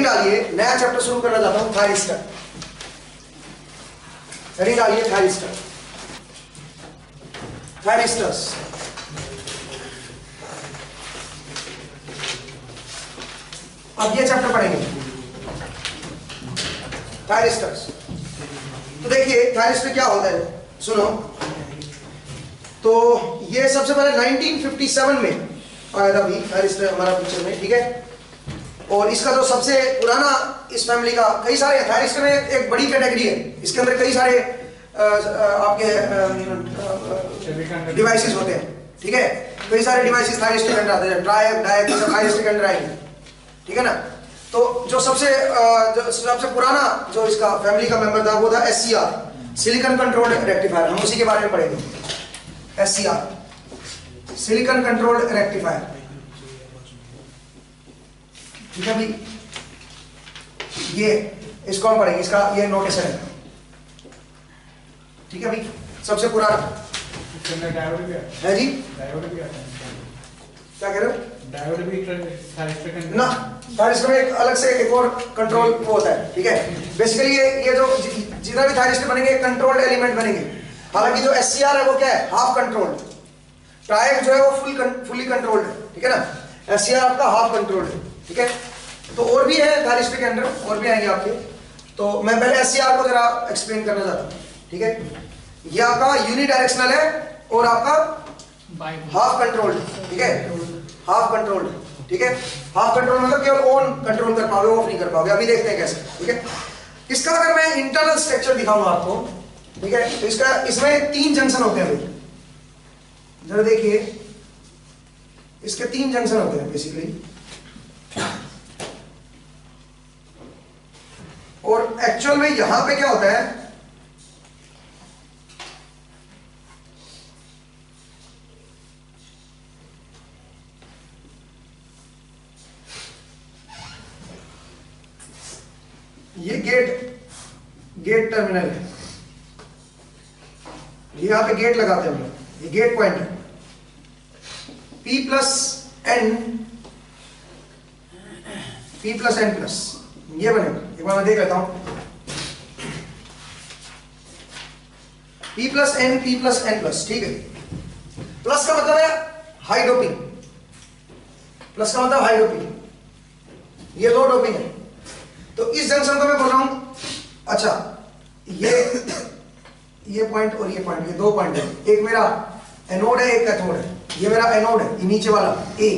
Heading डालिए, नया chapter शुरू करना चाहता हूँ थायरिस्टर हेडिंग डालिए थायरिस्टर थायरिस्टर्स अब ये चैप्टर पढ़ेंगे। थायरिस्टर्स तो देखिए थायरिस्टर क्या होता है? सुनो। तो ये सबसे पहले 1957 में आया था अभी थायरिस्टर हमारा पिक्चर में, ठीक है? और इसका जो सबसे पुराना इस फैमिली का, कई सारे थायरिस्टर में एक बड़ी कैटेगरी है। इसके अंदर कई सारे आपके डिवाइसेस होते हैं, ठीक है? कई सारे डिवाइसेस थायरिस्टर के अंदर आते हैं ड्राइव डायक सब के अंदर आएँगे, ठीक है ना? तो जो सबसे जो सबसे पुराना जो इसका फैमिली का मेंबर था, वो था एस सिलिकन कंट्रोल रेक्टिफायर हम उसी के बारे में पढ़ेंगे। एस सिलिकन कंट्रोल रेक्टिफायर ठीक है भाई? ये इसको हम पढ़ेंगे? इसका ये नोटेशन है। ठीक है भाई? सबसे पुराना। डायोड भी है। जी? डायोड भी क्या कह रहे हो? डायोड भी ना थायरिस्टर में एक अलग से एक और कंट्रोल वो होता है ठीक है? बेसिकली ये ये जो जितना भी थायरिस्टर बनेंगे कंट्रोल्ड एलिमेंट बनेंगे। हालाँकि जो SCR है वो क्या है? हाफ़ कंट्रोल्ड ट्रायक जो है वो फुल फुली कंट्रोल्ड है ठीक है ना? SCR आपका हाफ़ कंट्रोल्ड है ठीक है? तो और भी है थायरिस्टर के अंदर, और भी आएँगे आपके। तो मैं पहले एस को जरा एक्सप्लेन करना चाहता हूँ, ठीक है? ये आपका यूनिडायरेक्शनल है और आपका हाफ़ कंट्रोल्ड ठीक है? हाफ़ कंट्रोल्ड ठीक है? हाफ़ कंट्रोल मतलब केवल ऑन कंट्रोल कर पाओगे ऑफ़ नहीं कर पाओगे। अभी देखते हैं कैसे, ठीक है? इसका अगर मैं इंटरनल स्ट्रक्चर दिखाऊँगा आपको, ठीक है? तो इसका, इसमें तीन जंक्शन होते हैं जरा देखिए। इसके तीन जंक्शन होते हैं बेसिकली और एक्चुअल में यहाँ पे क्या होता है? ये गेट गेट टर्मिनल है। ये यहाँ पे गेट लगाते हैं हम लोग। ये गेट पॉइंट है। P plus N P plus N plus ये बनेगा एक बार मैं देख लेता हूँ। P plus N P plus N plus ठीक है? प्लस का मतलब है हाई डोपिंग प्लस का मतलब हाई डोपिंग ये दो डोपिंग है। तो इस जंक्शन को मैं बोल रहा हूँ अच्छा ये ये पॉइंट और ये पॉइंट ये दो पॉइंट है। एक मेरा एनोड है, एक कैथोड है। ये मेरा एनोड है, ये नीचे वाला ए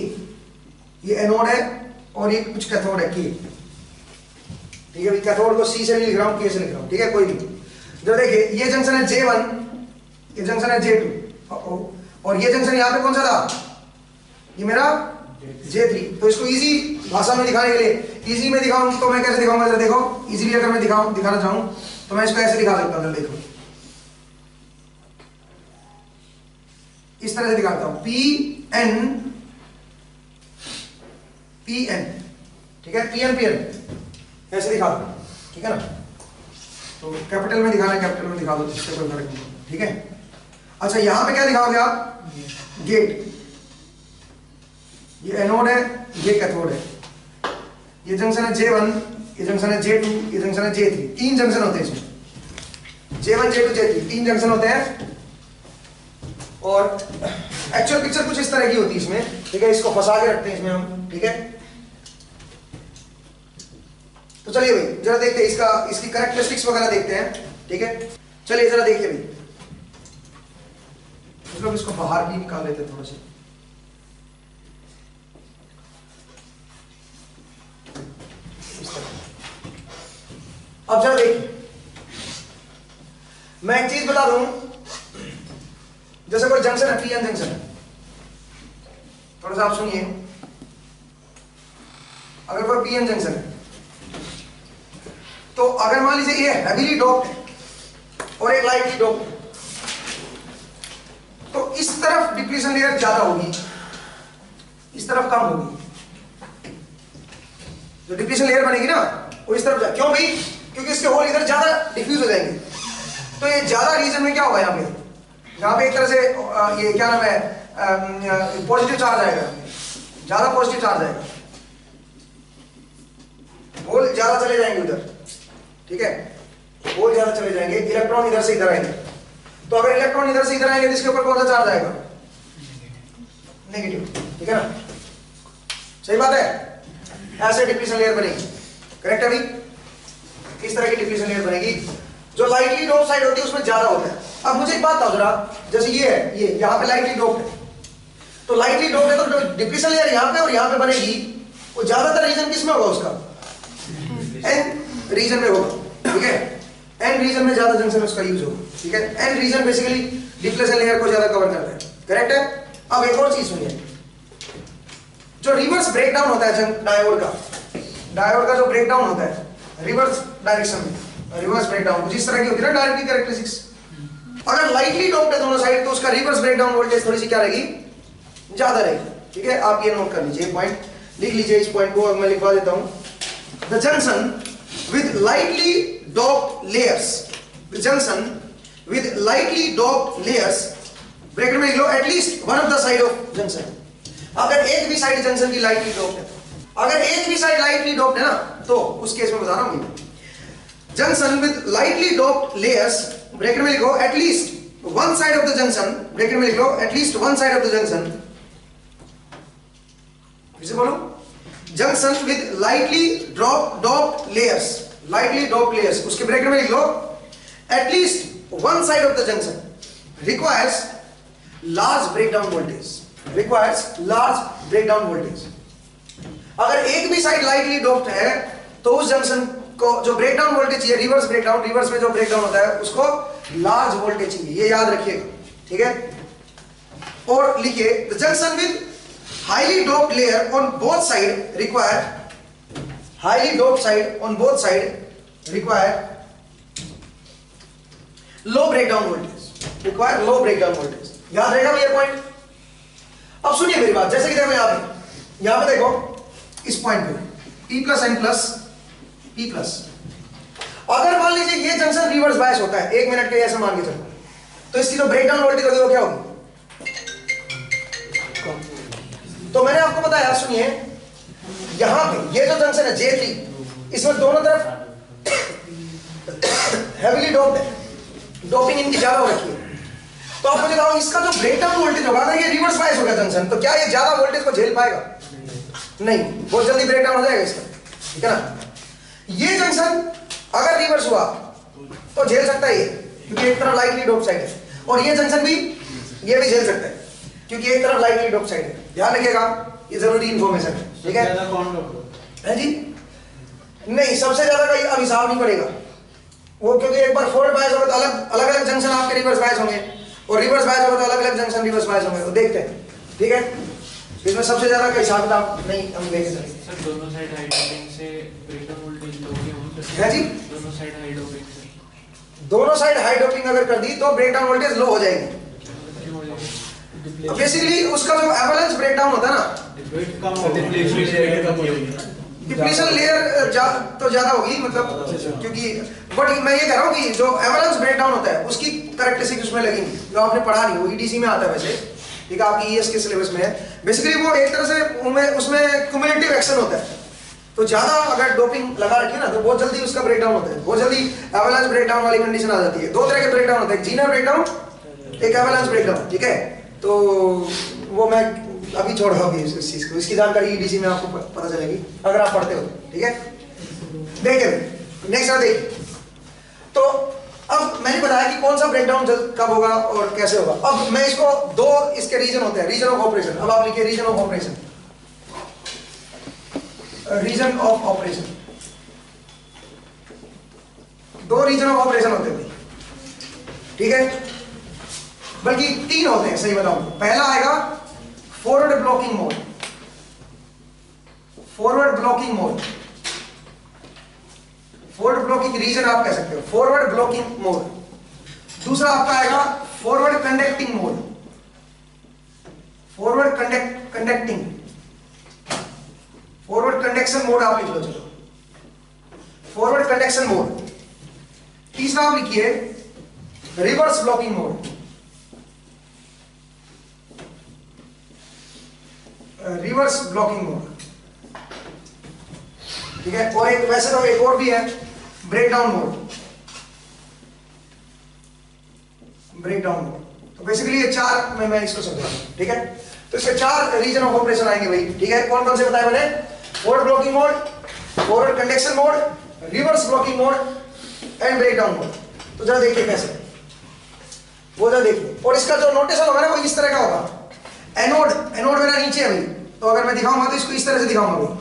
ये एनोड है और ये कुछ कैथोड है के ठीक है कैथोड को सी से नहीं लिख रहा हूँ के से लिख रहा हूँ, ठीक है, कोई नहीं। जब देखिए, ये जंक्शन है जे वन ये जंक्शन है जे टू और ये जंक्शन यहाँ पे कौन सा था? ये मेरा जे थ्री तो इसको इजी भाषा में दिखाने के लिए इजी में दिखाऊँ तो मैं कैसे दिखाऊँगा? देखो इजीली अगर मैं दिखाऊँ, दिखाना चाहूँ तो मैं इसको ऐसे दिखा सकता हूँ देखो। इस तरह से दिखाता हूँ पी एन पी एन ठीक है पी एन पी एन ऐसे दिखा दो, ठीक है ना? तो कैपिटल में दिखाना कैपिटल में दिखा दो इससे कोई फ़र्क नहीं ठीक है? अच्छा यहाँ पे क्या दिखाओगे आप गेट ये एनोड है ये कैथोड है। ये जंक्शन है जे वन ये जंक्शन है जे टू ये जंक्शन है जे थ्री तीन जंक्शन होते हैं इसमें। J one J two J three तीन जंक्शन होते हैं। और एक्चुअल पिक्चर कुछ इस तरह की होती है इसमें, ठीक है? इसको फंसा के रखते हैं इसमें हम, ठीक है? तो चलिए भाई, जरा देखते हैं, इसका, इसकी करेक्टरिस्टिक्स वगैरह देखते हैं, ठीक है? चलिए, जरा देखिए भाई। मतलब इसको बाहर भी निकाल लेते थोड़ा सा। अब जरा देखिए। मैं एक चीज़ बता दूँ, जैसे कोई जंक्शन है पीएन जंक्शन थोड़ा सा आप सुनिए। अगर कोई पीएन जंक्शन है तो अगर मान लीजिए ये हैवीली डोप है, और एक लाइटली डोप तो इस तरफ़ डिप्लीशन लेयर ज़्यादा होगी, इस तरफ़ कम होगी। जो डिप्लीशन लेयर बनेगी ना, वो इस तरफ़ क्यों भाई? क्योंकि इसके होल इधर ज़्यादा डिफ्यूज हो जाएँगे। तो ये ज़्यादा रीजन में क्या होगा यहाँ पे? यहाँ पे एक तरह से ये क्या नाम है पॉजिटिव चार्ज आएगा। ज़्यादा पॉजिटिव चार्ज आएगा। होल ज़्यादा चले जाएँगे उधर। ठीक है? होल ज़्यादा चले जाएँगे इलेक्ट्रॉन इधर से इधर आएँगे। तो अगर इलेक्ट्रॉन इधर से इधर आएँगे तो इसके ऊपर कौन सा चार्ज आएगा? नेगेटिव ठीक है ना? सही बात है? ऐसे डिप्लीशन लेयर बनेगी। करेक्ट अभी? किस तरह की डिप्लीशन लेयर बनेगी? जो लाइटली डोप साइड होती है, उसमें ज़्यादा होता है। अब मुझे एक बात बताओ जरा, जैसे ये है, ये, यहाँ पे लाइटली डोप है। तो लाइटली डोप है तो डिप्लीशन लेयर यहाँ पे और यहाँ पे बनेगी, वो ज़्यादातर रीजन किसमें होगा उसका? रीजन में होगा। ठीक है? एन रीजन में ज़्यादा जंक्शन उसका यूज़ होगा, ठीक है? N region basically depletion layer को ज़्यादा कवर करता है करेक्ट है? अब एक और चीज़ सुनिए। जो रिवर्स ब्रेकडाउन होता है डायोड का डायोड का जो ब्रेकडाउन होता है रिवर्स डायरेक्शन में रिवर्स ब्रेकडाउन कुछ इस तरह की होती है ना डायोड की कैरेक्टरिस्टिक्स अगर लाइटली डोप्ड है दोनों साइड तो उसका रिवर्स ब्रेकडाउन वोल्टेज थोड़ी सी क्या रहेगी? ज़्यादा रहेगी, ठीक है? आप ये नोट कर लीजिए पॉइंट लिख लीजिए इस पॉइंट को मैं लिखवा देता हूँ। The junction with lightly layers the junction with lightly doped layers bracket में लो at least one of the side of junction अगर एक भी साइड जंक्शन की लाइटली डॉप्ड है, अगर एक भी साइड लाइटली डॉप्ड है ना तो उस केस में बता रहा हूँ junction with lightly doped layers bracket में लिखो at least one side of the junction bracket में लिखो at least one side of the junction फिर से बोलो। Junction with lightly drop dope layers lightly dope layers उसके ब्रैकेट में लिख लो at least one side of the junction requires large breakdown voltage requires large breakdown voltage अगर एक भी side lightly doped है तो उस जंक्शन को जो ब्रेकडाउन वोल्टेज चाहिए रिवर्स ब्रेकडाउन रिवर्स में जो ब्रेकडाउन होता है, उसको लार्ज वोल्टेज चाहिए। ये याद रखिएगा, ठीक है? और लिखिए the junction with highly doped layer on both side require highly doped side on both side require low breakdown voltage. Require low breakdown voltage. याद रहेगा ये पॉइंट अब सुनिए मेरी बात, जैसे कि देखो यहाँ पे। यहाँ पे देखो, इस पॉइंट पे। P plus N plus P plus अगर मान लीजिए ये जंक्शन रिवर्स बायस होता है, एक मिनट के ऐसे मान के चलो तो इसकी जो ब्रेकडाउन वोल्टेज होगी वो क्या होगी? तो मैंने आपको बताया, सुनिए। यहाँ पे, ये जो जंक्शन है जे थ्री इसमें दोनों तरफ़ हैवीली डोप्ड है। डोपिंग इनकी ज़्यादा हो रखी है। तो आप मुझे बताओ, इसका जो ब्रेकडाउन वोल्टेज होगा अगर ये रिवर्स बायस होगा जंक्शन तो क्या ये ज़्यादा वोल्टेज को झेल पाएगा? नहीं, बहुत जल्दी ब्रेकडाउन हो जाएगा इसका, ठीक है ना? ये जंक्शन अगर रिवर्स हुआ तो झेल सकता है ये, क्योंकि एक तरफ़ लाइटली डोप साइड है। और ये जंक्शन भी, ये भी झेल सकता है, क्योंकि एक तरफ़ लाइटली डोप साइड है। ध्यान रखिएगा ये ज़रूरी इंफॉर्मेशन है ठीक है? ज़्यादा कौन लोग है जी? नहीं सबसे ज़्यादा का अब हिसाब नहीं पड़ेगा। वो क्योंकि एक बार फोर्ड बायस होगा तो अलग अलग अलग जंक्शन आपके रिवर्स बायस होंगे। और रिवर्स बायस होगा तो अलग अलग जंक्शन रिवर्स बायस होंगे। तो देखते हैं ठीक है? इसमें सबसे ज़्यादा का हिसाब किताब नहीं हम देख सकते सर दोनों साइड हाई डोपिंग से ब्रेकडाउन वोल्टेज लो ही हो सकता है जी? दोनों साइड हाई डोपिंग से। दोनों साइड हाई डोपिंग अगर कर दी तो ब्रेकडाउन वोल्टेज लो हो जाएगा। बेसिकली उसका जो एवरेज ब्रेकडाउन होता है ना डिप्लीशन लेयर जा, तो ज़्यादा होगी मतलब क्योंकि बट मैं ये कह रहा हूँ कि जो एवरेज ब्रेकडाउन होता है उसकी करेक्टरिस्टिक उसमें लगेंगी। जो आपने पढ़ा नहीं वो ईडीसी में आता है वैसे। ठीक है आपकी ईएस के सिलेबस में है। बेसिकली वो एक तरह से उनमें उसमें क्युमुलेटिव एक्शन होता है। तो ज़्यादा अगर डोपिंग लगा रखी है ना तो बहुत जल्दी उसका ब्रेकडाउन होता है। बहुत जल्दी एवरेज ब्रेकडाउन वाली कंडीशन आ जाती है। दो तरह के ब्रेकडाउन होते हैं। जीना ब्रेकडाउन एक एवरेज ब्रेकडाउन ठीक है? तो वो मैं अभी छोड़ रहा हूँ इस चीज़ को। इसकी जानकारी ईडीसी में आपको पता चलेगी, अगर आप पढ़ते हो, ठीक है? देखिए नेक्स्ट देखिए। तो अब मैंने बताया कि कौन सा ब्रेकडाउन कब होगा और कैसे होगा। अब मैं इसको दो इसके रीजन होते हैं। रीजन ऑफ़ ऑपरेशन अब आप लिखिए region of operation region of operation दो रीजन ऑफ़ ऑपरेशन होते हैं। ठीक है? बल्कि तीन होते हैं, सही बताऊँ। पहला आएगा forward blocking mode forward blocking mode forward blocking region आप कह सकते हो। फॉरवर्ड ब्लॉकिंग मोड दूसरा आपका आएगा forward conducting mode forward conduct conducting forward conduction mode आप लिख लो, चलो। फॉरवर्ड कंडक्शन मोड तीसरा आप लिखिए reverse blocking mode reverse blocking mode ठीक है? और एक, वैसे तो एक और भी है break down mode break down mode तो बेसिकली ये चार, में, मैं इसको समझा ठीक है? तो इसके चार रीजन ऑफ़ ऑपरेशन आएँगे भाई, ठीक है? कौन कौन से बताए मैंने? Forward blocking mode forward conduction mode reverse blocking mode and breakdown mode तो जरा देखिए कैसे। वो जरा देखिए। और इसका जो नोटेशन होगा ना, वो इस तरह का होगा। एनोड एनोड मेरा नीचे है भाई तो अगर मैं दिखाऊँगा तो इसको इस तरह से दिखाऊँगा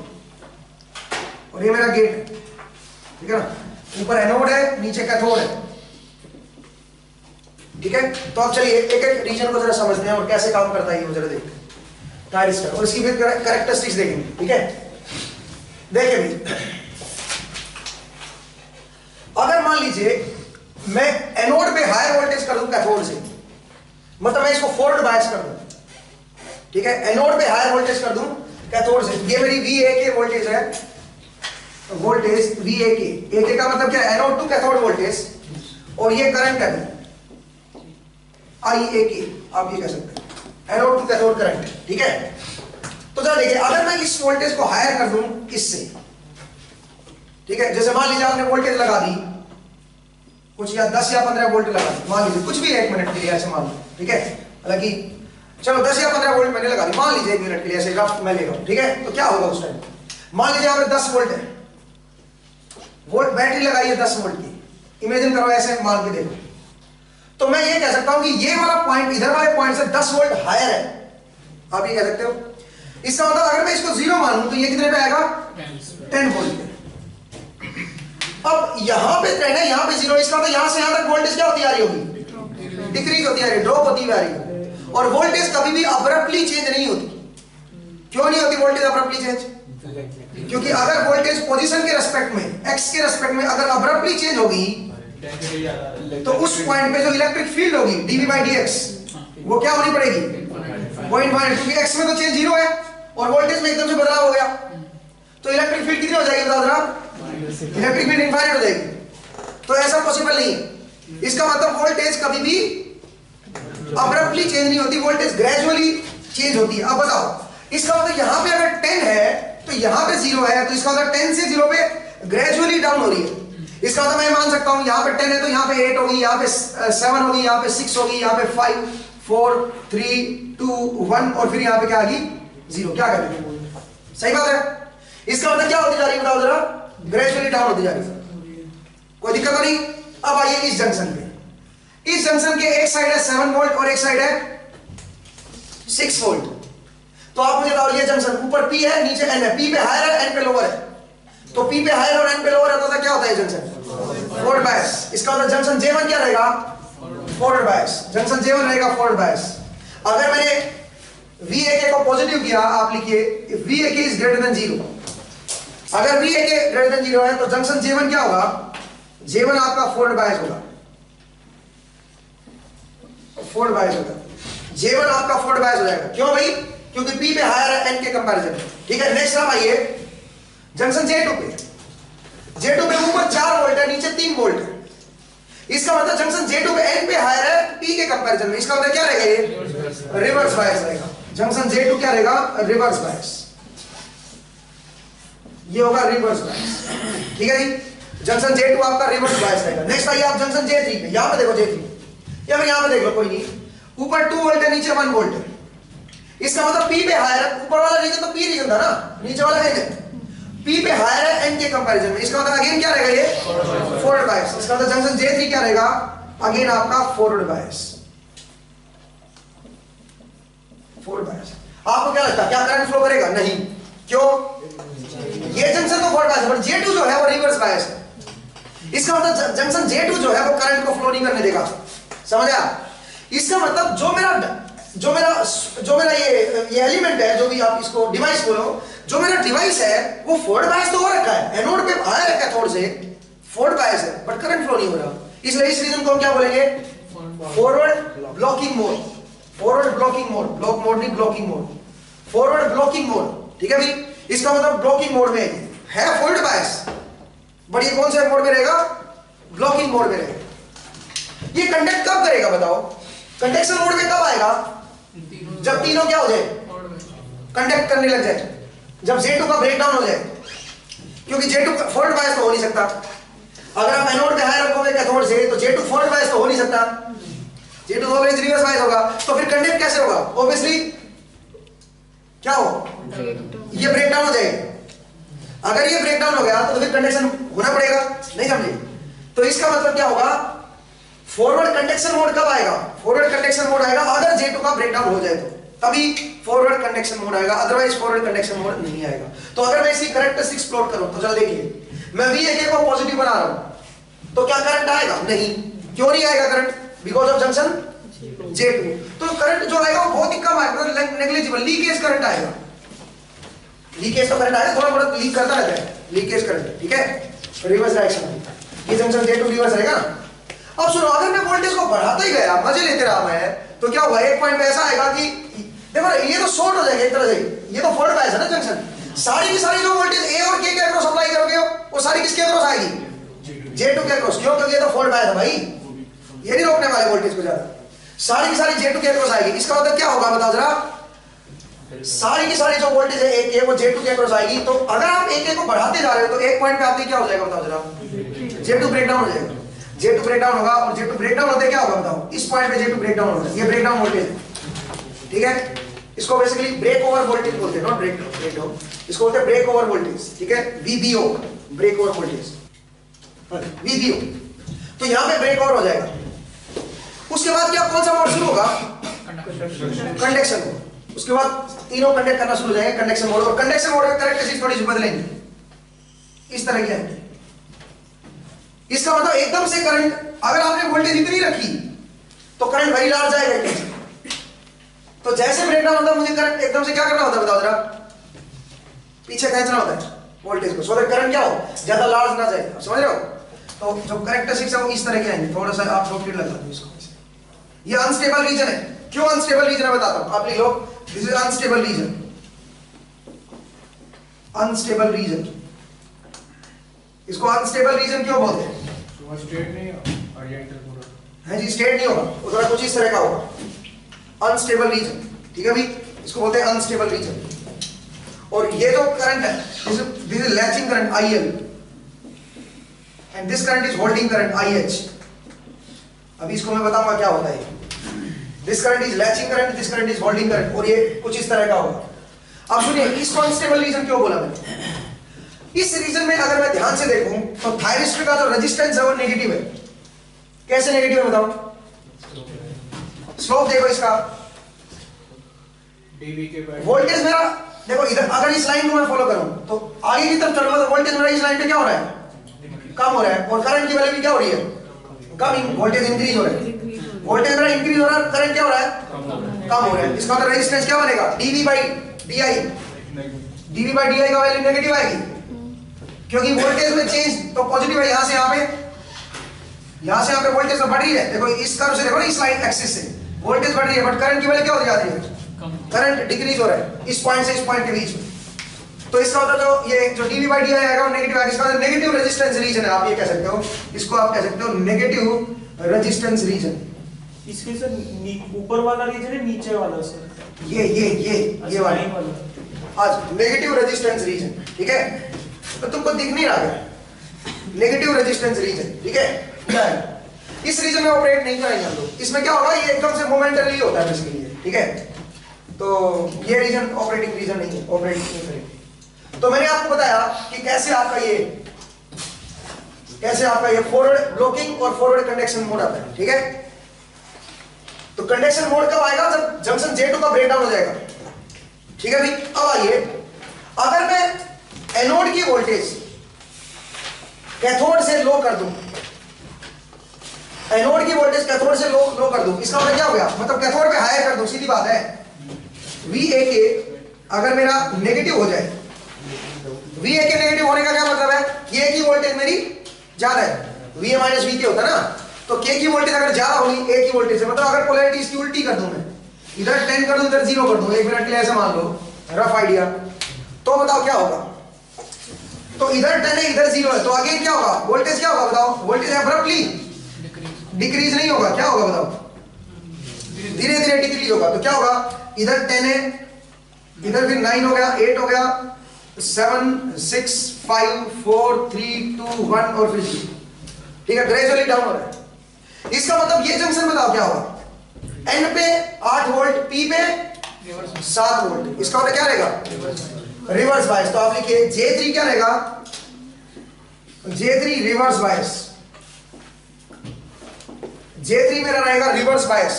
और ये मेरा गेट है। ठीक है ना? ऊपर एनोड है, नीचे कैथोड है। ठीक है? तो अब चलिए, एक एक रीजन को जरा समझते हैं और कैसे काम करता है ये जरा देखते हैं। और इसकी फिर करेक्टरिस्टिक्स देखेंगे। ठीक है? देखिए भाई अगर मान लीजिए, मैं एनोड पे हाई वोल्टेज कर दूँ कैथोड से मतलब मैं इसको फोर्ड बायस कर दूँ। ठीक है? एनोड पे हायर वोल्टेज कर दूँ कैथोड से। ये मेरी वी ए के वोल्टेज है। Voltage V A K A K का मतलब क्या एनोड टू कैथोड वोल्टेज और ये करंट है। आई ए के आप ये कह सकते हैं। एनोड टू कैथोड करंट ठीक है? तो जरा देखिए, अगर मैं इस वोल्टेज को हायर कर दूँ इससे ठीक है? जैसे मान लीजिए आपने वोल्टेज लगा दी, कुछ या 10 या 15 वोल्ट लगा दी। मान लीजिए, कुछ भी एक मिनट के लिए ऐसे मान लो। ठीक है? हालाँकि चलो 10 या 15 वोल्ट मैंने लगा दी। मान लीजिए एक मिनट के लिए ऐसे रफ मैं ले रहा हूँ, ठीक है? तो क्या होगा उस टाइम मान लीजिए आपने 10 वोल्ट है। वोल्ट बैटरी लगाई है 10 वोल्ट की। इमेजिन करो ऐसे मान के देखो। तो मैं ये कह सकता हूँ कि ये वाला पॉइंट इधर वाले पॉइंट से 10 वोल्ट हायर है। आप ये कह सकते हो? इसका मतलब अगर मैं इसको ज़ीरो मानूं तो ये कितने पे आएगा? टेन वोल्ट अब यहाँ पे टेन है, यहाँ पे ज़ीरो इसका मतलब यहाँ से यहाँ तक वोल्टेज क्या होती आ रही होगी? डिक्रीज होती आ रही ड्रॉप होती आ रही है। और वोल्टेज कभी भी अब्रप्टली चेंज नहीं होती। क्यों नहीं होती वोल्टेज अब्रप्टली चेंज क्योंकि अगर वोल्टेज पोजीशन के रेस्पेक्ट में एक्स के रेस्पेक्ट में अगर अब्रप्टली चेंज होगी तो उस पॉइंट पे जो इलेक्ट्रिक फ़ील्ड होगी डीवी बाई डी एक्स वो क्या होनी पड़ेगी? पॉइंट फाइव क्योंकि एक्स में तो चेंज ज़ीरो है और वोल्टेज में एकदम से बदलाव हो गया। तो इलेक्ट्रिक फ़ील्ड कितनी हो जाएगी बता जरा? इलेक्ट्रिक फ़ील्ड इनफाइनाइट हो जाएगी। तो ऐसा पॉसिबल नहीं है। इसका मतलब वोल्टेज कभी भी अब्रप्टली चेंज नहीं होती वोल्टेज ग्रेजुअली चेंज होती है। अब बताओ, इसका मतलब यहाँ पे अगर 10 है तो यहाँ पे ज़ीरो है तो इसका मतलब 10 से ज़ीरो पे ग्रेजुअली डाउन हो रही है। इसका मतलब मैं मान सकता हूँ, यहाँ पे 10 है तो यहाँ पे 8 होगी, यहाँ पे 7 होगी, यहाँ पे 6 होगी, यहाँ पे 5 4 3 2 1 और फिर यहाँ पे क्या आ गई? ज़ीरो क्या कर सही बात है? इसका मतलब क्या होती जा रही है? बताओ जरा। ग्रेजुअली डाउन होती जा रही है। कोई दिक्कत तो नहीं? अब आइए इस जंक्शन पे। इस जंक्शन के एक साइड है सेवन वोल्ट और एक साइड है सिक्स वोल्ट तो आप मुझे बताओ, ये जंक्शन ऊपर पी है, नीचे एन है? पी पे हायर है एन पे लोअर है? तो पी पे हायर और एन पे लोअर है तो क्या होता है जंक्शन फॉरवर्ड बायस इसका मतलब जंक्शन J1 क्या रहेगा? फॉरवर्ड बायस जंक्शन J1 रहेगा फॉरवर्ड बायस अगर मैंने VAK को पॉजिटिव किया, आप लिखिए VAK is greater than zero अगर V VAK greater than zero है तो जंक्शन J1 क्या होगा? J1 आपका फॉरवर्ड बायस होगा। फोर्ड बायस होगा। J1 आपका फोर्ड बायस हो जाएगा। क्यों भाई? क्योंकि P पे हायर है, N के कंपैरिजन में। ठीक है नेक्स्ट आप आइए। जंक्शन J2 पे। J2 पे ऊपर 4 वोल्ट है, नीचे 3 वोल्ट है। इसका मतलब जंक्शन J2 पे N पे हायर है, P के कंपैरिजन में। इसका मतलब क्या रहेगा ये? रिवर्स बायस रहेगा। जंक्शन J2 क्या रहेगा? रिवर्स बायस ये होगा रिवर्स बायस ठीक है जी? जंक्शन J2 आपका रिवर्स बायस रहेगा। नेक्स्ट आइए आप जंक्शन J3 पे। यहाँ पे देखो J3 या फिर यहाँ पे देख लो, कोई नहीं। ऊपर 2 वोल्ट है, नीचे 1 वोल्ट है। इसका मतलब P पे हायर है, ऊपर वाला रीजन तो P रीजन था ना, नीचे वाला है P पे हायर है, N के कंपैरिजन में। इसका मतलब अगेन क्या रहेगा ये? फॉरवर्ड बायस इसका मतलब जंक्शन J3 क्या रहेगा? अगेन आपका फॉरवर्ड बायस फॉरवर्ड बायस आपको क्या लगता है, क्या करंट फ्लो करेगा? नहीं। क्यों? ये जंक्शन तो फॉरवर्ड बायस है, पर J2 जो है, वो रिवर्स बायस है। इसका मतलब जंक्शन J2 जो है, वो करंट को फ्लो नहीं करने देगा। समझ इसका मतलब जो मेरा जो मेरा जो मेरा ये ये एलिमेंट है, जो भी आप इसको डिवाइस बोलो, जो मेरा डिवाइस है, वो फोर्ड बायस तो हो रखा है। एनोड पे आया रखा है थोड़ से? फोर्ड बायस है बट करंट फ्लो नहीं हो रहा। इसलिए इस रीजन को हम क्या बोलेंगे? Forward blocking mode forward blocking mode block mode नहीं blocking mode forward blocking mode ठीक है भाई इसका मतलब ब्लॉकिंग मोड में है फोर्ड बायस बट ये कौन से मोड में रहेगा? ब्लॉकिंग मोड में रहेगा। ये कंडक्ट कब करेगा बताओ? कंडक्शन मोड में कब आएगा? जब तीनों क्या हो जाए? कंडक्ट करने लग जाए। जब Z2 का ब्रेकडाउन हो जाए। क्योंकि जे टू फोल्ड बायस तो हो नहीं सकता। अगर आप एनोड पे हाई रखोगे कैथोड से तो जे टू फोल्ड बायस तो हो नहीं सकता। J two always reverse bias होगा। तो फिर कंडक्ट कैसे होगा? ऑब्वियसली क्या हो? ये ब्रेक डाउन हो जाएगा। अगर ये ब्रेक डाउन हो गया तो फिर कंडक्शन होना पड़ेगा। नहीं समझे? तो इसका मतलब क्या होगा? फॉरवर्ड कंडक्शन मोड कब आएगा? फॉरवर्ड कंडक्शन मोड आएगा अगर जे टू का ब्रेक डाउन हो जाए तो। तभी फॉरवर्ड कंडक्शन मोड आएगा अदरवाइज़ फॉरवर्ड कंडक्शन मोड नहीं आएगा। तो अगर मैं इसकी करेक्टरिस्टिक्स प्लॉट करूँ तो चलो देखिए। मैं वी ए को पॉजिटिव बना रहा हूँ। तो क्या करंट आएगा? नहीं। क्यों नहीं आएगा current because of junction J two तो करंट जो आएगा वो बहुत ही कम आएगा मतलब नेग्लिजिबल लीकेज करंट आएगा। लीकेज का करंट आएगा थोड़ा बहुत लीक करता रहता है। लीकेज करंट ठीक है? रिवर्स डायरेक्शन ये जंक्शन जे टू रिवर्स आएगा ना? अब सुनो, अगर मैं वोल्टेज को बढ़ाता ही गया, मज़े लेते रहा मैं तो क्या हुआ? एक पॉइंट ऐसा आएगा कि, देखो ये तो शॉर्ट हो जाएगा, एक तरह से। ये तो फोल्ड पाया है ना जंक्शन सारी की सारी जो वोल्टेज ए और के के अक्रॉस अप्लाई करोगे, वो सारी किसके अक्रॉस आएगी? जे टू के अक्रॉस क्यों? क्योंकि ये तो फोल्ड पाया था भाई। ये नहीं रोकने वाले वोल्टेज को ज़्यादा। सारी की सारी जे टू के अक्रॉस आएगी। इसका मतलब क्या होगा, बताओ जरा? सारी की सारी जो वोल्टेज है ए वो जे टू के अक्रॉस आएगी। तो अगर आप ए को बढ़ाते जा रहे हो तो एक पॉइंट पे आते क्या हो जाएगा, बताओ जरा? जे टू ब्रेक डाउन हो जाएगा। जे टू ब्रेक डाउन होगा और जे टू ब्रेक डाउन होते क्या होगा बताओ? इस पॉइंट पे जे टू ब्रेक डाउन होगा ये ब्रेक डाउन वोल्टेज ठीक है? इसको बेसिकली ब्रेक ओवर वोल्टेज बोलते हैं नॉट ब्रेक ब्रेक डाउन इसको बोलते हैं ब्रेक ओवर वोल्टेज ठीक है? VBO break over voltage VBO तो यहाँ पे ब्रेक ओवर हो जाएगा। उसके बाद क्या, कौन सा मोड शुरू होगा? कंडक्शन मोड उसके बाद तीनों कंडक्ट करना शुरू हो जाएँगे कंडक्शन मोड और कंडक्शन मोड में करेक्टरिस्टिक्स थोड़ी सी बदलेंगे। इस तरह की आएँगे इसका मतलब एकदम से करंट अगर आपने वोल्टेज इतनी रखी तो करंट वही लार्ज जाएगा एकदम तो जैसे ब्रेकडाउन होता है, मुझे करंट एकदम से क्या करना होता है, बताओ जरा। पीछे खेचना होता है वोल्टेज को। सो दैट करंट क्या हो? ज़्यादा लार्ज ना जाए। समझ रहे हो? तो जो करेक्टरिस्टिक्स है वो इस तरह के आएँगे। थोड़ा सा आप शॉर्टकट लगा दो इसको। ये अनस्टेबल रीजन है। क्यों अनस्टेबल रीजन है बताता हूँ। आप लिख लो this is unstable region unstable region इसको अनस्टेबल रीजन क्यों बोलते हैं? स्टेट नहीं ओरिएंटल पूरा है जी स्टेट नहीं होगा थोड़ा कुछ इस तरह का होगा। अनस्टेबल रीजन ठीक है भाई इसको बोलते हैं अनस्टेबल रीजन और ये जो करंट है this is latching current I L and this current is holding current I H अभी इसको मैं बताऊँगा क्या होता है this current is latching current this current is holding current और ये कुछ इस तरह का होगा। अब सुनिए इसको अनस्टेबल रीजन क्यों बोला मैंने? इस रीजन में अगर मैं ध्यान से देखूँ तो थायरिस्टर का जो रेजिस्टेंस है वो नेगेटिव है। कैसे नेगेटिव है बताओ? स्लोप देखो इसका। वोल्टेज मेरा देखो इधर अगर इस लाइन को मैं फॉलो करूँ तो आगे की तरफ़ चलूँगा तो वोल्टेज मेरा इस लाइन पे क्या हो रहा है? कम हो रहा है। और करंट की वैल्यू क्या हो रही है? कम वोल्टेज इंक्रीज हो रहा है। वोल्टेज मेरा इंक्रीज हो रहा है करंट क्या हो रहा है? कम हो रहा है। इसका मतलब रेजिस्टेंस क्या बनेगा? DV by D I DV by D I का वैल्यू नेगेटिव आएगी। क्योंकि वोल्टेज में चेंज तो पॉजिटिव है यहाँ से यहाँ पे यहाँ से यहाँ पे वोल्टेज तो बढ़ रही है। देखो इस कर्व से देखो ना इस लाइन एक्सिस से। वोल्टेज बढ़ रही है बट करंट की वैल्यू क्या हो जा रही है? करंट डिक्रीज हो रहा है इस पॉइंट से इस पॉइंट के बीच में। तो इसका मतलब जो ये जो dv बाई di आएगा वो नेगेटिव आएगा। इसका मतलब नेगेटिव रेजिस्टेंस रीजन है आप ये कह सकते हो। इसको आप कह सकते हो नेगेटिव रेजिस्टेंस रीजन इसके सर ऊपर वाला रीजन है नीचे वाला सर? ये ये ये ये अच्छा, वाला। आज नेगेटिव रेजिस्टेंस रीजन ठीक है? तो तुमको दिख नहीं रहा नेगेटिव रेजिस्टेंस रीजन ठीक है? इस रीजन में ऑपरेट नहीं करेंगे हम लोग। इसमें क्या होगा? ये एकदम से मोमेंटली होता है बेसिकली ठीक है? तो ये रीजन ऑपरेटिंग रीजन नहीं है ऑपरेटिंग नहीं करेंगे। तो मैंने आपको बताया कि कैसे आपका ये, कैसे आपका ये फॉरवर्ड ब्लॉकिंग और फॉरवर्ड कंडक्शन मोड आता है, ठीक है? तो कंडक्शन मोड कब आएगा? जब जंक्शन जे का ब्रेकडाउन हो जाएगा। ठीक है भाई अब आइए। अगर मैं एनोड की वोल्टेज कैथोड से लो कर दूँ। एनोड की वोल्टेज कैथोड से लो लो कर दूँ। इसका मतलब क्या हो गया? मतलब कैथोड पे हायर कर दूँ, सीधी बात है। वी ए के अगर मेरा नेगेटिव हो जाए वी ए के नेगेटिव होने का क्या मतलब है? के की वोल्टेज मेरी ज़्यादा है। V A minus V K होता ना? तो के की वोल्टेज अगर ज़्यादा होगी ए की वोल्टेज से मतलब अगर पोलैरिटी इसकी उल्टी कर दूँ मैं, इधर टेन कर दूँ, इधर 0 कर दूँ, एक मिनट के लिए ऐसे मान लो रफ आइडिया तो बताओ क्या होगा? तो इधर 10 है, इधर 0 है। तो आगे क्या होगा? वोल्टेज क्या होगा बताओ? वोल्टेज एब्रप्टली डिक्रीज नहीं होगा। क्या होगा बताओ? धीरे धीरे डिक्रीज होगा। तो क्या होगा? इधर 10 है, इधर फिर 9 हो गया 8 हो गया seven six five four three two one और फिर ज़ीरो ठीक है? ग्रेजुअली डाउन हो रहा है। इसका मतलब ये जंक्शन बताओ क्या होगा? एन पे आठ वोल्ट पी पे सात वोल्ट इसका मतलब क्या रहेगा? रिवर्स बायस तो आप लिखिए जे थ्री क्या रहेगा? J three reverse bias J three मेरा रहेगा रिवर्स बायस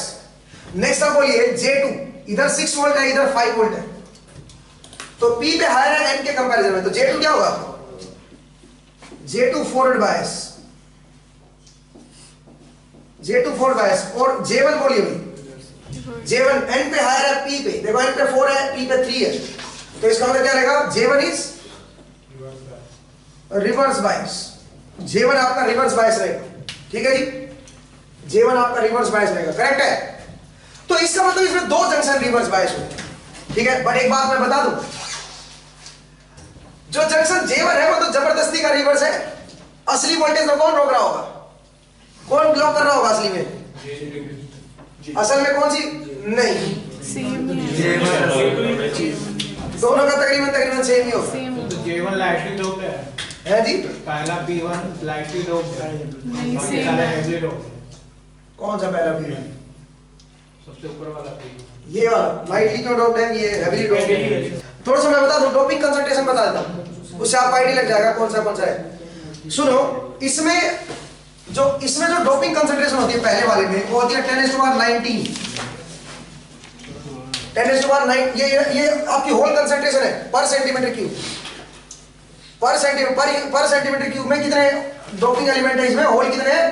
नेक्स्ट आप बोलिए जे टू इधर सिक्स वोल्ट है, इधर फाइव वोल्ट है. तो पी पे हायर है एन के कंपैरिजन में. तो जे टू क्या होगा? J two forward bias J two for bias और जे वन बोलिए भाई. जे वन एन पे हायर है पी पे. देखो एन पे फोर है पी पे थ्री है. तो इसका मतलब क्या रहेगा? J one is reverse bias J one आपका रिवर्स बायस रहेगा। ठीक है जी? जे वन आपका रिवर्स बायस रहेगा। करेक्ट है? तो इसका मतलब इसमें दो जंक्शन रिवर्स बायस होते ठीक है? बट एक बात मैं बता दू। जो जंक्शन जे वन है वो तो ज़बरदस्ती का रिवर्स है। असली वोल्टेज को कौन रोक रहा होगा? कौन ब्लॉक कर रहा होगा असली में? असल में कौन सी? नहीं। सेम दोनों का तकरीबन तकरीबन सेम ही होगा। तो J1 लाइटली डोप्ड है। है जी? पहला P1 लाइटली डोप्ड है। नहीं सेम है। heavily doped कौन सा पहला पीरियड सबसे ऊपर वाला P ये वाला लाइटली क्यों डोप्ड है ये हेवीली डोप्ड है। थोड़ा सा मैं बता दूँ डोपिंग कंसंट्रेशन बता देता हूँ। उससे आपको आईडी लग जाएगा कौन सा कौन सा है। सुनो इसमें जो इसमें जो डोपिंग कंसंट्रेशन होती है पहले वाले में वो होती है 10 टू पावर 19 10 टू पावर 9 ये ये आपकी होल कंसंट्रेशन है. Per centimetre cube per centimetre per centimetre cube में कितने डोपिंग एलिमेंट है इसमें? होल कितने हैं?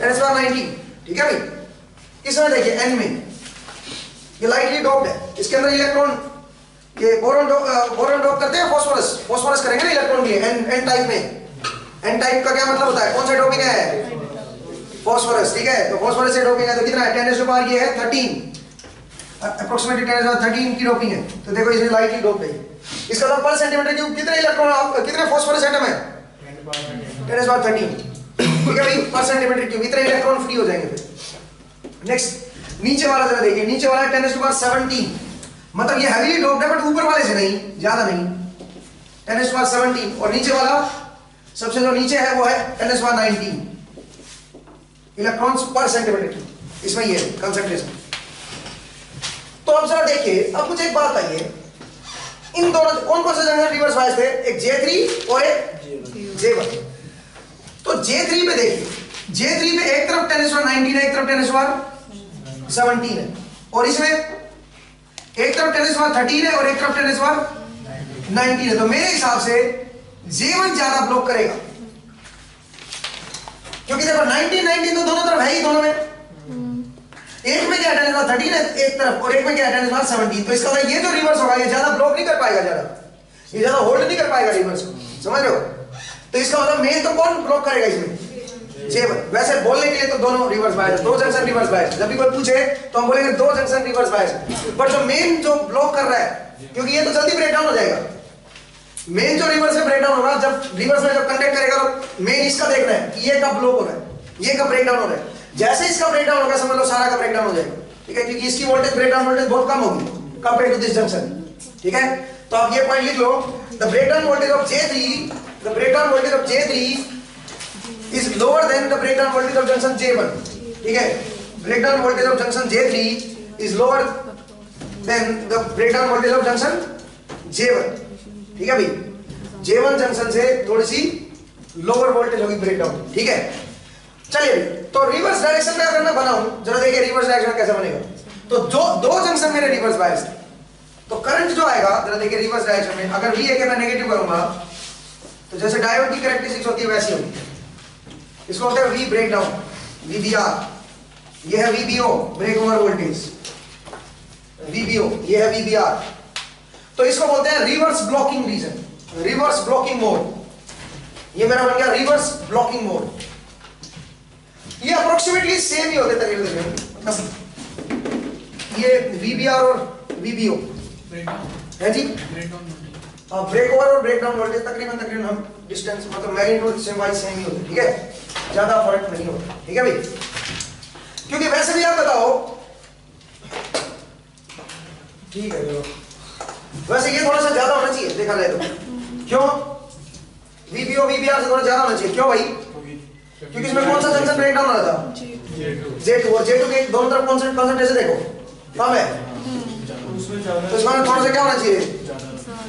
10 टू पावर 19 ठीक है भाई? इसमें देखिए एन में. ये लाइटली डोप्ड है. इसके अंदर इलेक्ट्रॉन ये बोरॉन बोरॉन डोप करते हैं फास्फोरस फास्फोरस करेंगे ना इलेक्ट्रॉन के एन एन टाइप में. एन टाइप का क्या मतलब होता है? कौन सा डोपिंग है? फास्फोरस ठीक है? तो फास्फोरस से डोपिंग है तो कितना है? 10 टू पावर ये है 13 अप्रोक्सीमेटली 10 टू 13 की है तो देखो इसमें इसका पर सेंटीमीटर क्यूब कितने इलेक्ट्रॉन कितने फास्फोरस एटम है? 10 टू पावर 13 ठीक है पर सेंटीमीटर क्यूब इतने इलेक्ट्रॉन फ्री हो जाएँगे फिर। नेक्स्ट नीचे वाला जरा देखिए, नीचे वाला 10 टू 17 मतलब ये है बट ऊपर वाले से नहीं, ज़्यादा नहीं। 10 टू पावर 17 और नीचे वाला, सबसे जो नीचे है, वो है 10 to power 19 electrons per centimetre cube इसमें ये कंसंट्रेशन तो अब जरा देखिए अब मुझे एक बात आइए इन दोनों कौन कौन से जंक्शन रिवर्स बायस थे एक J3 और एक J1 तो J3 पे देखिए J3 पे एक तरफ़ 10 टू 19 है एक तरफ़ 10 टू 17 है। और इसमें एक तरफ़ 10 टू 13 है और एक तरफ़ 10 टू 19 है। तो मेरे हिसाब से J1 ज़्यादा ब्लॉक करेगा। क्योंकि देखो 19 19 तो दोनों तरफ़ है ही दोनों में। एक में क्या अटेंडेंस था 13 है, एक तरफ़, और एक में क्या अटेंडेंस था 17 तो इसका मतलब ये जो रिवर्स होगा, ये ज़्यादा ब्लॉक नहीं कर पाएगा ज़्यादा। ये ज़्यादा होल्ड नहीं कर पाएगा रिवर्स को समझ रहे हो? तो इसका मतलब मेन तो कौन ब्लॉक करेगा इसमें? J1 वैसे बोलने के लिए तो दोनों रिवर्स बायस दो जंक्शन रिवर्स बायस जब भी कोई पूछे तो हम बोलेंगे दो जंक्शन रिवर्स बायस पर जो मेन जो ब्लॉक कर रहा है, क्योंकि ये तो जल्दी ब्रेक डाउन हो जाएगा। मेन जो रिवर्स में ब्रेक डाउन होगा, जब रिवर्स में जब कंडक्ट करेगा तो मेन इसका देखना है कि ये कब ब्लॉक हो रहा है। ये कब ब्रेक डाउन हो रहा है। जैसे इसका ब्रेक डाउन होगा, समझ लो सारा का ब्रेक डाउन हो जाएगा। ठीक है? क्योंकि इसकी वोल्टेज ब्रेक डाउन वोल्टेज बहुत कम होगी कंपेयर टू दिस जंक्शन ठीक है? तो आप ये पॉइंट लिख लो। The break down voltage of J3 the break down voltage of J3 is lower than the breakdown voltage of junction J1 ठीक है? Breakdown voltage of junction J3 is lower than the breakdown voltage of junction J1 ठीक है भाई? J1 junction से थोड़ी सी lower voltage होगी breakdown ठीक है? चलिए तो रिवर्स डायरेक्शन में अगर मैं बनाऊँ जरा देखिए रिवर्स डायरेक्शन कैसे बनेगा। तो जो दो जंक्शन मेरे रिवर्स बायस तो करंट जो आएगा, जरा देखिए रिवर्स डायरेक्शन में, अगर V है, मैं नेगेटिव करूँगा। तो जैसे डायोड की कैरेक्टरिस्टिक्स होती है, वैसी होगी इसको बोलते हैं वी ब्रेक डाउन वीबीआर ये है VBO break over voltage VBO ये है वीबीआर तो इसको बोलते हैं reverse blocking region reverse blocking mode ये मेरा बन गया रिवर्स ब्लॉकिंग मोड ये अप्रोक्सीमेटली सेम ही होते तकरीबन तकरीबन ये वीबीआर और वीबीओ है जी? ब्रेक ओवर और ब्रेक डाउन वोल्टेज तकरीबन तकरीबन हम डिस्टेंस मतलब मैग्नीट्यूड सेम वाइज सेम ही होते, ठीक है? ज़्यादा फ़र्क नहीं होता, ठीक है भाई? क्योंकि वैसे भी आप बताओ, ठीक है चलो वैसे ये थोड़ा सा ज़्यादा होना चाहिए, देखा जाए तो। क्यों? वीपीओ वीपीआर से थोड़ा ज़्यादा होना चाहिए। क्यों भाई? क्योंकि इसमें कौन सा जंक्शन ब्रेक डाउन हो रहा था? जे टू और जे टू के दोनों तरफ़ कौन सा कंसंट्रेशन देखो? कम है। तो इसमें थोड़ा सा क्या होना चाहिए?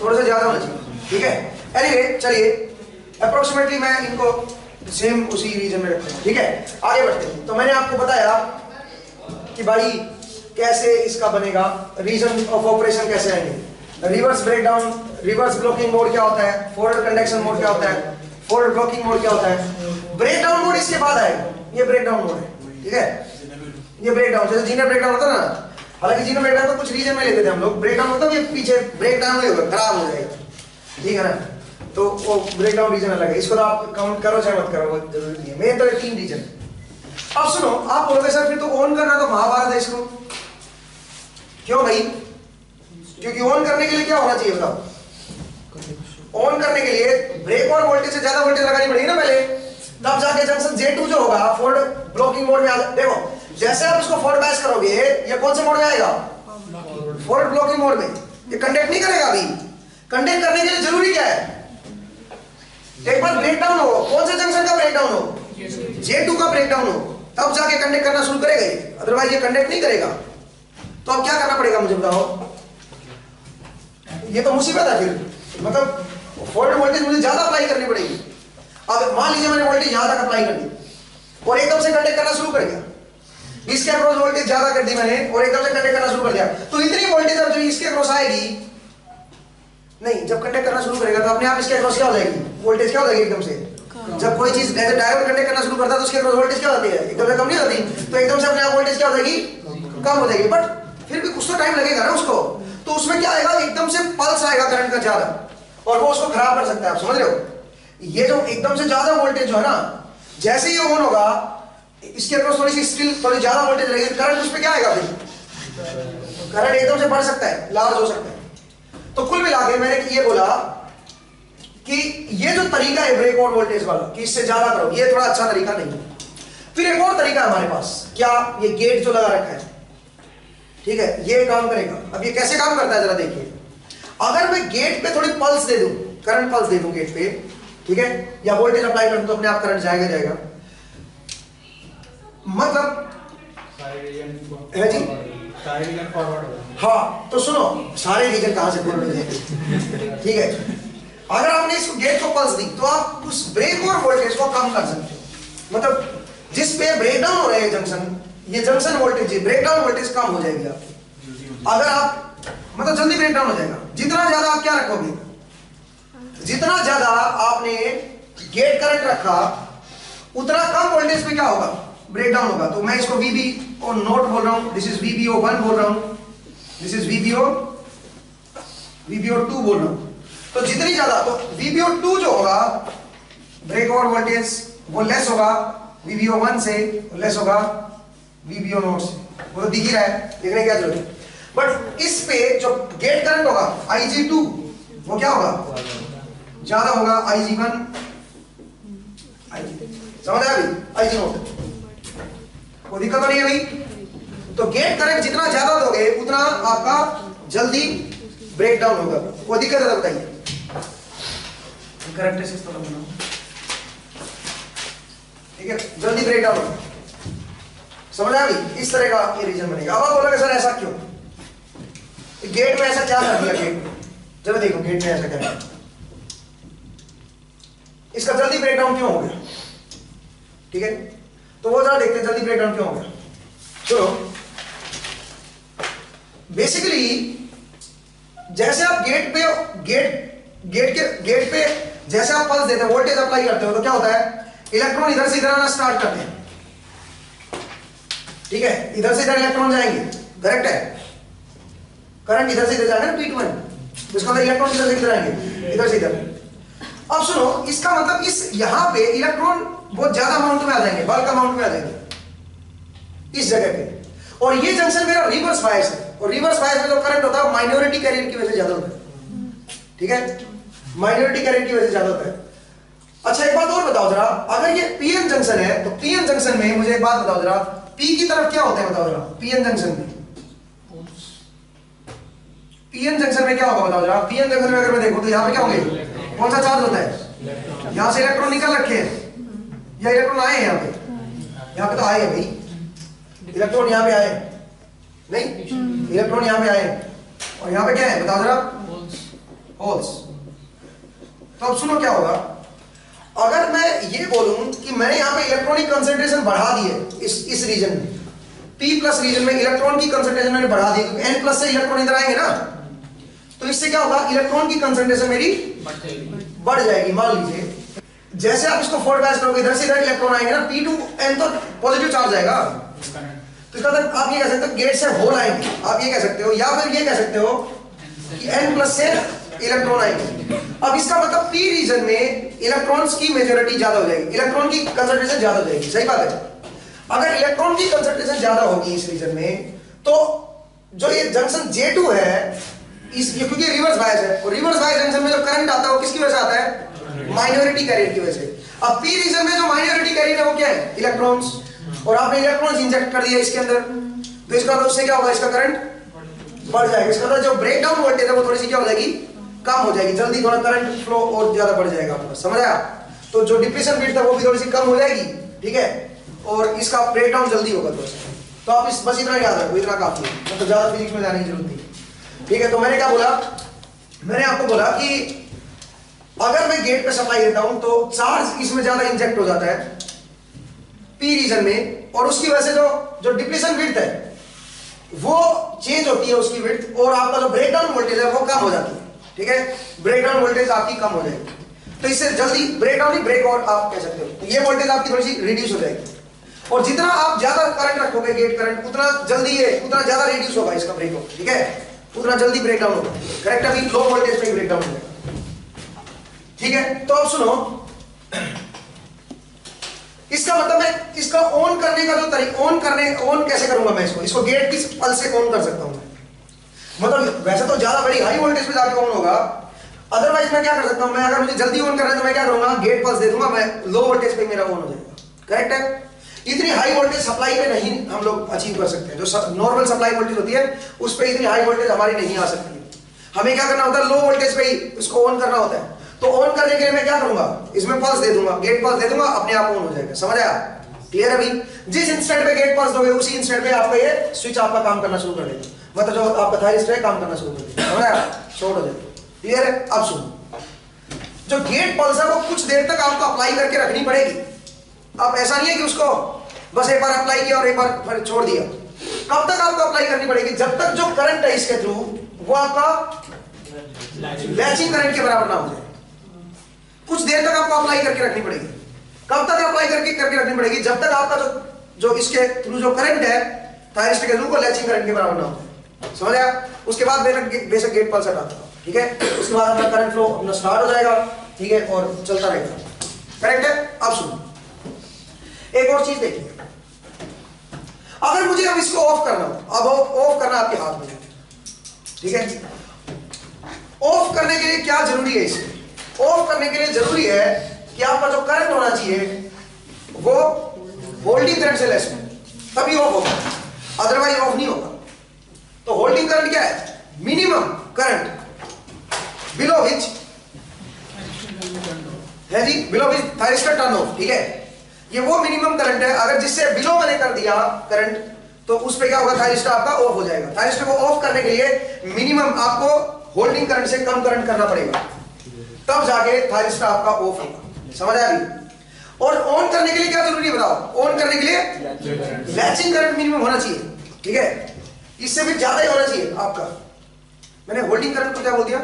थोड़ा सा ज़्यादा होना चाहिए। ठीक है? एनीवे चलिए। अप्रोक्सीमेटली मैं इनको सेम उसी रीजन में रखता हूँ ठीक है? आगे बढ़ते हैं। तो मैंने आपको बताया कि भाई, कैसे इसका बनेगा? रीजन ऑफ़ ऑपरेशन कैसे आएँगे? Reverse breakdown reverse blocking mode क्या होता है? फॉरवर्ड कंडक्शन मोड क्या होता है? फॉरवर्ड ब्लॉकिंग मोड क्या होता है? ब्रेकडाउन मोड इसके बाद आएगा। ये ब्रेकडाउन मोड है, ठीक है? ये ब्रेकडाउन जैसे जीनर ब्रेकडाउन होता ना, हालाँकि जीनर ब्रेकडाउन तो कुछ रीजन में लेते थे हम लोग। ब्रेकडाउन मतलब ये पीछे ब्रेकडाउन नहीं होगा खराब हो जाएगा। ठीक है ना? तो वो ब्रेकडाउन रीजन अलग है। इसको तो आप काउंट करो चाहे मत करो, वो ज़रूरी नहीं है। मेन तो तीन रीजन अब सुनो, आप बोलोगे, सर, फिर तो ऑन करना तो महाभारत है इसको। क्यों भाई? क्योंकि ऑन करने के लिए क्या होना चाहिए बताओ? ऑन करने के लिए ब्रेक और वोल्टेज से ज़्यादा वोल्टेज लगानी पड़ेगी ना पहले। तब जाके जंक्शन J2 जो होगा फोर्ड ब्लॉकिंग मोड में आ जा- देखो, जैसे आप इसको फोर्ड बैच करोगे, ये कौन से मोड में आएगा? फोर्ड ब्लॉकिंग मोड में। ये कंडक्ट नहीं करेगा अभी। कंडक्ट करने के लिए ज़रूरी क्या है? एक बार ब्रेकडाउन हो। कौन से जंक्शन का ब्रेकडाउन हो? J2 का ब्रेकडाउन हो। तब जाके कंडक्ट करना शुरू करेगा अदरवाइज़ ये कंडक्ट नहीं करेगा। तो अब क्या करना पड़ेगा मुझे बताओ? ये तो मुसीबत है फिर। मतलब फॉल्ट वोल्टेज मुझे ज़्यादा अप्लाई करनी पड़ेगी। अब मान लीजिए मैंने वोल्टेज यहाँ तक अप्लाई कर दी और एकदम से कंडक्ट करना शुरू कर दिया। इसके अक्रॉस वोल्टेज ज़्यादा कर दी मैंने और एकदम से कंडक्ट करना शुरू कर दिया। तो इतनी वोल्टेज अब जो इसके अक्रॉस आएगी नहीं जब कंडक्ट करना शुरू करेगा तो अपने आप इसके अक्रॉस क्या हो जाएगी? वोल्टेज क्या हो जाएगी एकदम से? जब कोई चीज़ जैसे डायोड कंडक्ट करना शुरू करता है तो उसके अक्रॉस वोल्टेज क्या होती है? एकदम से कम नहीं होती? तो एकदम से अपने आप वोल्टेज क्या हो जाएगी? कम हो जाएगी। बट फिर भी कुछ तो टाइम लगेगा ना उसको। तो उसमें क्या आएगा? एकदम से पल्स आएगा करंट का ज़्यादा और वो उसको खराब कर सकता है आप समझ रहे हो? ये जो एकदम से ज़्यादा वोल्टेज जो है ना, जैसे ही ऑन होगा, इसके अंदर थोड़ी सी स्टिल थोड़ी ज़्यादा वोल्टेज रहेगी करंट उस पर क्या आएगा फिर? करंट एकदम से बढ़ सकता है लार्ज हो सकता है। तो कुल मिला के मैंने ये बोला कि ये जो तरीका है ब्रेक और वोल्टेज वाला, कि इससे ज़्यादा करो, ये थोड़ा अच्छा तरीका नहीं है। फिर एक और तरीका हमारे पास, क्या ये गेट जो लगा रखा है, ठीक है, ये काम करेगा। अब ये कैसे काम करता है जरा देखिए। अगर मैं गेट पे थोड़ी पल्स दे दूँ करंट पल्स दे दूँ गेट पे ठीक है? या वोल्टेज अप्लाई कर तो अपने आप करंट जाएगा जाएगा। मतलब है जी? हो तो सुनो, सारे रीजन कहाँ से फॉरवर्ड हो? जाएँगे ठीक है अगर आपने इस गेट को पल्स दी तो आप उस ब्रेक और वोल्टेज को कम कर सकते हो। मतलब जिस पे ब्रेकडाउन हो रहे हैं जंक्शन ये जंक्शन वोल्टेज ब्रेकडाउन वोल्टेज कम हो जाएगी आपकी। अगर आप मतलब जल्दी ब्रेकडाउन हो जाएगा। जितना ज़्यादा आप क्या रखोगे? जितना ज़्यादा आपने गेट करंट रखा, उतना कम वोल्टेज पे क्या होगा? ब्रेकडाउन होगा। तो मैं इसको वीबी और नोट बोल रहा हूँ। दिस इज़ वीबीओ वन बोल रहा हूँ। This is VBO VBO two बोल रहा हूँ। तो जितनी ज़्यादा तो वीबीओ टू जो होगा ब्रेक ओवर वोल्टेज वो लेस होगा वीबीओ वन से लेस होगा वीबीओ नोट से। वो तो दिख ही रहा है। देखने क्या ज़रूरत है? बट इस पे जो गेट करंट होगा आईजी टू वो क्या होगा? ज़्यादा होगा आईजी वन। समझ आया अभी आईजी नोट कोई दिक्कत तो नहीं है भाई? तो गेट करंट जितना ज़्यादा दोगे उतना आपका जल्दी ब्रेक डाउन होगा। कोई दिक्कत है तो बताइए। करेक्टेसिस थोड़ा बनाओ ठीक है जल्दी ब्रेक डाउन होगा। समझ आया अभी इस तरह का ये रीजन बनेगा। अब आप बोलोगे सर ऐसा क्यों? गेट में ऐसा क्या कर दिया गेट में चलो देखो गेट में ऐसा क्या है इसका जल्दी ब्रेकडाउन क्यों हो गया? ठीक है? तो वो जरा देखते हैं, जल्दी ब्रेकडाउन क्यों हो गया? चलो। बेसिकली जैसे आप गेट पे गेट गेट के गेट पे जैसे आप पल्स देते हैं वोल्टेज अप्लाई करते हो तो क्या होता है? इलेक्ट्रॉन इधर से इधर आना स्टार्ट करते हैं। ठीक है? इधर से इधर इलेक्ट्रॉन जाएँगे। करेक्ट है? करंट इधर से इधर जाएगा ना पीट वन जिसका इलेक्ट्रॉन इधर से इधर आएँगे, इधर से इधर। अब सुनो, इसका मतलब इस यहाँ पे इलेक्ट्रॉन बहुत ज़्यादा अमाउंट में आ जाएँगे बल्क अमाउंट में आ जाएँगे, इस जगह पे। और ये जंक्शन मेरा रिवर्स बायस है। और रिवर्स बायस में जो करंट होता है माइनॉरिटी कैरियर की वजह से ज़्यादा होता है। ठीक है? माइनॉरिटी कैरियर की वजह से ज़्यादा होता है। अच्छा एक बात और बताओ जरा। अगर ये पीएन जंक्शन है तो पीएन जंक्शन में मुझे एक बात बताओ जरा। पी की तरफ़ क्या होता है बताओ जरा पीएन जंक्शन में। पीएन जंक्शन में क्या होगा बताओ जरा। पीएन जंक्शन में अगर मैं देखूँ तो यहाँ पे क्या होंगे? कौन सा चार्ज होता है? यहाँ से इलेक्ट्रॉन निकल रखे हैं। या इलेक्ट्रॉन आए हैं यहाँ पे। यहाँ पे तो आए हैं भाई। इलेक्ट्रॉन यहाँ पे आए नहीं इलेक्ट्रॉन यहाँ पे आए और यहाँ पे क्या है? बताओ जरा। होल्स तो अब सुनो क्या होगा। अगर मैं ये बोलूँ कि मैंने यहाँ पे इलेक्ट्रॉनिक कंसंट्रेशन बढ़ा दी है, इस इस रीजन में, P प्लस रीजन में इलेक्ट्रॉन की कंसंट्रेशन मैंने बढ़ा दी क्योंकि N प्लस से इलेक्ट्रॉन इधर आएँगे ना? तो इससे क्या होगा? इलेक्ट्रॉन की कंसंट्रेशन मेरी बढ़ जाएगी, मान लीजिए। जैसे आप इसको फोर बैच करोगे, इधर से इधर इलेक्ट्रॉन आएँगे ना, P टू N तो पॉजिटिव चार्ज आएगा तो इसका मतलब आप ये कह सकते हो गेट से होल आएँगे। आप ये कह सकते हो, या फिर ये कह सकते हो कि N प्लस से इलेक्ट्रॉन आएँगे। अब इसका मतलब P रीजन में इलेक्ट्रॉन्स की मेजोरिटी ज़्यादा हो जाएगी। इलेक्ट्रॉन की कंसंट्रेशन ज़्यादा हो जाएगी। सही बात है? अगर इलेक्ट्रॉन की कंसंट्रेशन ज़्यादा होगी इस रीजन में तो जो ये जंक्शन J2 है इस, ये क्योंकि रिवर्स बायस है। और रिवर्स बायस जंक्शन में जो करंट आता है, वो किसकी वजह से आता है? माइनॉरिटी कैरियर की वजह से। अब P रीजन में जो माइनॉरिटी कैरियर है, वो क्या है? इलेक्ट्रॉन्स और आपने इलेक्ट्रॉन्स इंजेक्ट कर दिया इसके अंदर। तो इसका मतलब उससे क्या होगा? इसका करंट बढ़ जाएगा। इसका मतलब जो ब्रेकडाउन वोल्टेज है, वो थोड़ी सी क्या हो जाएगी? कम हो जाएगी। जल्दी थोड़ा करंट फ्लो और ज़्यादा बढ़ जाएगा आपका समझ? आया तो जो डिप्रेशन बीट था वो भी थोड़ी सी कम हो जाएगी। ठीक है? और इसका ब्रेक डाउन जल्दी होगा तो आप इस बस इतना याद रखो, इतना काफ़ी है। मतलब ज़्यादा फिजिक्स में जाने की ज़रूरत नहीं। ठीक है तो मैंने क्या बोला? मैंने आपको बोला कि अगर मैं गेट पे सप्लाई देता हूँ तो चार्ज इसमें ज़्यादा इंजेक्ट हो जाता है पी रीजन में, और उसकी वजह से जो जो डिप्रेशन विड्थ है, वो चेंज होती है उसकी विड्थ और आपका जो ब्रेकडाउन वोल्टेज है, वो कम हो जाती है। ठीक है? ब्रेकडाउन वोल्टेज आपकी कम हो जाएगी। तो इससे जल्दी ब्रेकडाउन ही ब्रेक और आप कह सकते हो। तो ये वोल्टेज आपकी थोड़ी सी रिड्यूस हो जाएगी। और जितना आप ज़्यादा करंट रखोगे गेट करंट उतना जल्दी ये, उतना ज़्यादा रिड्यूस होगा इसका ब्रेक ठीक है? उतना जल्दी ब्रेकडाउन होगा। करेक्ट अभी लो वोल्टेज पे ब्रेकडाउन होगा। ठीक है? तो अब सुनो। इसका मतलब मैं इसका ऑन करने का जो तरीका ऑन करने ऑन कैसे करूँगा मैं इसको? इसको गेट किस पल से ऑन कर सकता हूँ मैं। मतलब वैसे तो ज़्यादा बड़ी हाई वोल्टेज पे जाके ऑन होगा। अदरवाइज़ मैं क्या कर सकता हूँ? मैं अगर मुझे जल्दी ऑन करना है तो मैं क्या करूँगा? गेट पल्स दे दूँगा, मैं लो वोल्टेज पे मेरा ऑन हो जाएगा। करेक्ट है? इतनी हाई वोल्टेज सप्लाई पे नहीं हम लोग अचीव कर सकते हैं। जो नॉर्मल सप्लाई वोल्टेज होती है, उस पर इतनी हाई वोल्टेज हमारी नहीं आ सकती। है हमें क्या करना होता है? लो वोल्टेज पे ही इसको ऑन करना होता है। तो ऑन करने के लिए मैं क्या करूँगा? इसमें पल्स दे दूँगा। गेट पल्स दे दूँगा, अपने आप ऑन हो जाएगा। समझ आया? क्लियर अभी? जिस इंस्टेंट पे गेट पल्स दोगे, उसी इंस्टेंट पे आपका ये स्विच आपका काम करना शुरू कर देगा। मतलब जो आपका थायरिस्ट है, काम करना शुरू कर देगा। समझ हो जाएगा। क्लियर है? अब सुनो। जो गेट पल्स है, वो कुछ देर तक आपको अप्लाई करके रखनी पड़ेगी। अब ऐसा नहीं है कि उसको बस एक बार अप्लाई किया और एक बार फिर छोड़ दिया। कब तक आपको अप्लाई करनी पड़ेगी? जब तक जो करंट है इसके थ्रू वो आपका लैचिंग करंट के बराबर ना हो जाए। कुछ देर तक आपको अप्लाई करके रखनी पड़ेगी। कब तक अप्लाई करके करके रखनी पड़ेगी? जब तक आपका जो जो इसके थ्रू जो करंट है थायरिस्ट के थ्रू को लैचिंग करंट के बराबर ना हो समझ आया उसके बाद बेशक गेट पल्स आता ठीक है? उसके बाद अपना करंट फ्लो अपना स्टार्ट हो जाएगा। ठीक है? और चलता रहेगा। करेक्ट है? अब सुनो। एक और चीज़ देखिए। अगर मुझे अब इसको ऑफ़ करना हो, अब ऑफ़ करना आपके हाथ में ठीक है? ऑफ़ करने के लिए क्या ज़रूरी है इसे? ऑफ़ करने के लिए ज़रूरी है कि आपका जो करंट होना चाहिए, वो होल्डिंग करंट से लेस हो। तभी ऑफ़ होगा। अदरवाइज़ ऑफ़ नहीं होगा। तो होल्डिंग करंट क्या है? मिनिमम करंट बिलो विच है जी? Below which thyristor turn off ठीक है? ये वो मिनिमम करंट है अगर जिससे बिलो मैंने कर दिया करंट तो उस पे क्या होगा थायरिस्टर आपका ऑफ़ हो जाएगा। थायरिस्टर को ऑफ़ करने के लिए मिनिमम आपको होल्डिंग करंट से कम करंट करना पड़ेगा। तब जाके थायरिस्टर आपका ऑफ़ होगा। समझ आया अभी और ऑन करने के लिए क्या ज़रूरी है बताओ? ऑन करने के लिए मैचिंग करंट मिनिमम होना चाहिए ठीक है? इससे भी ज़्यादा ही होना चाहिए आपका। मैंने होल्डिंग करंट को क्या बोल दिया?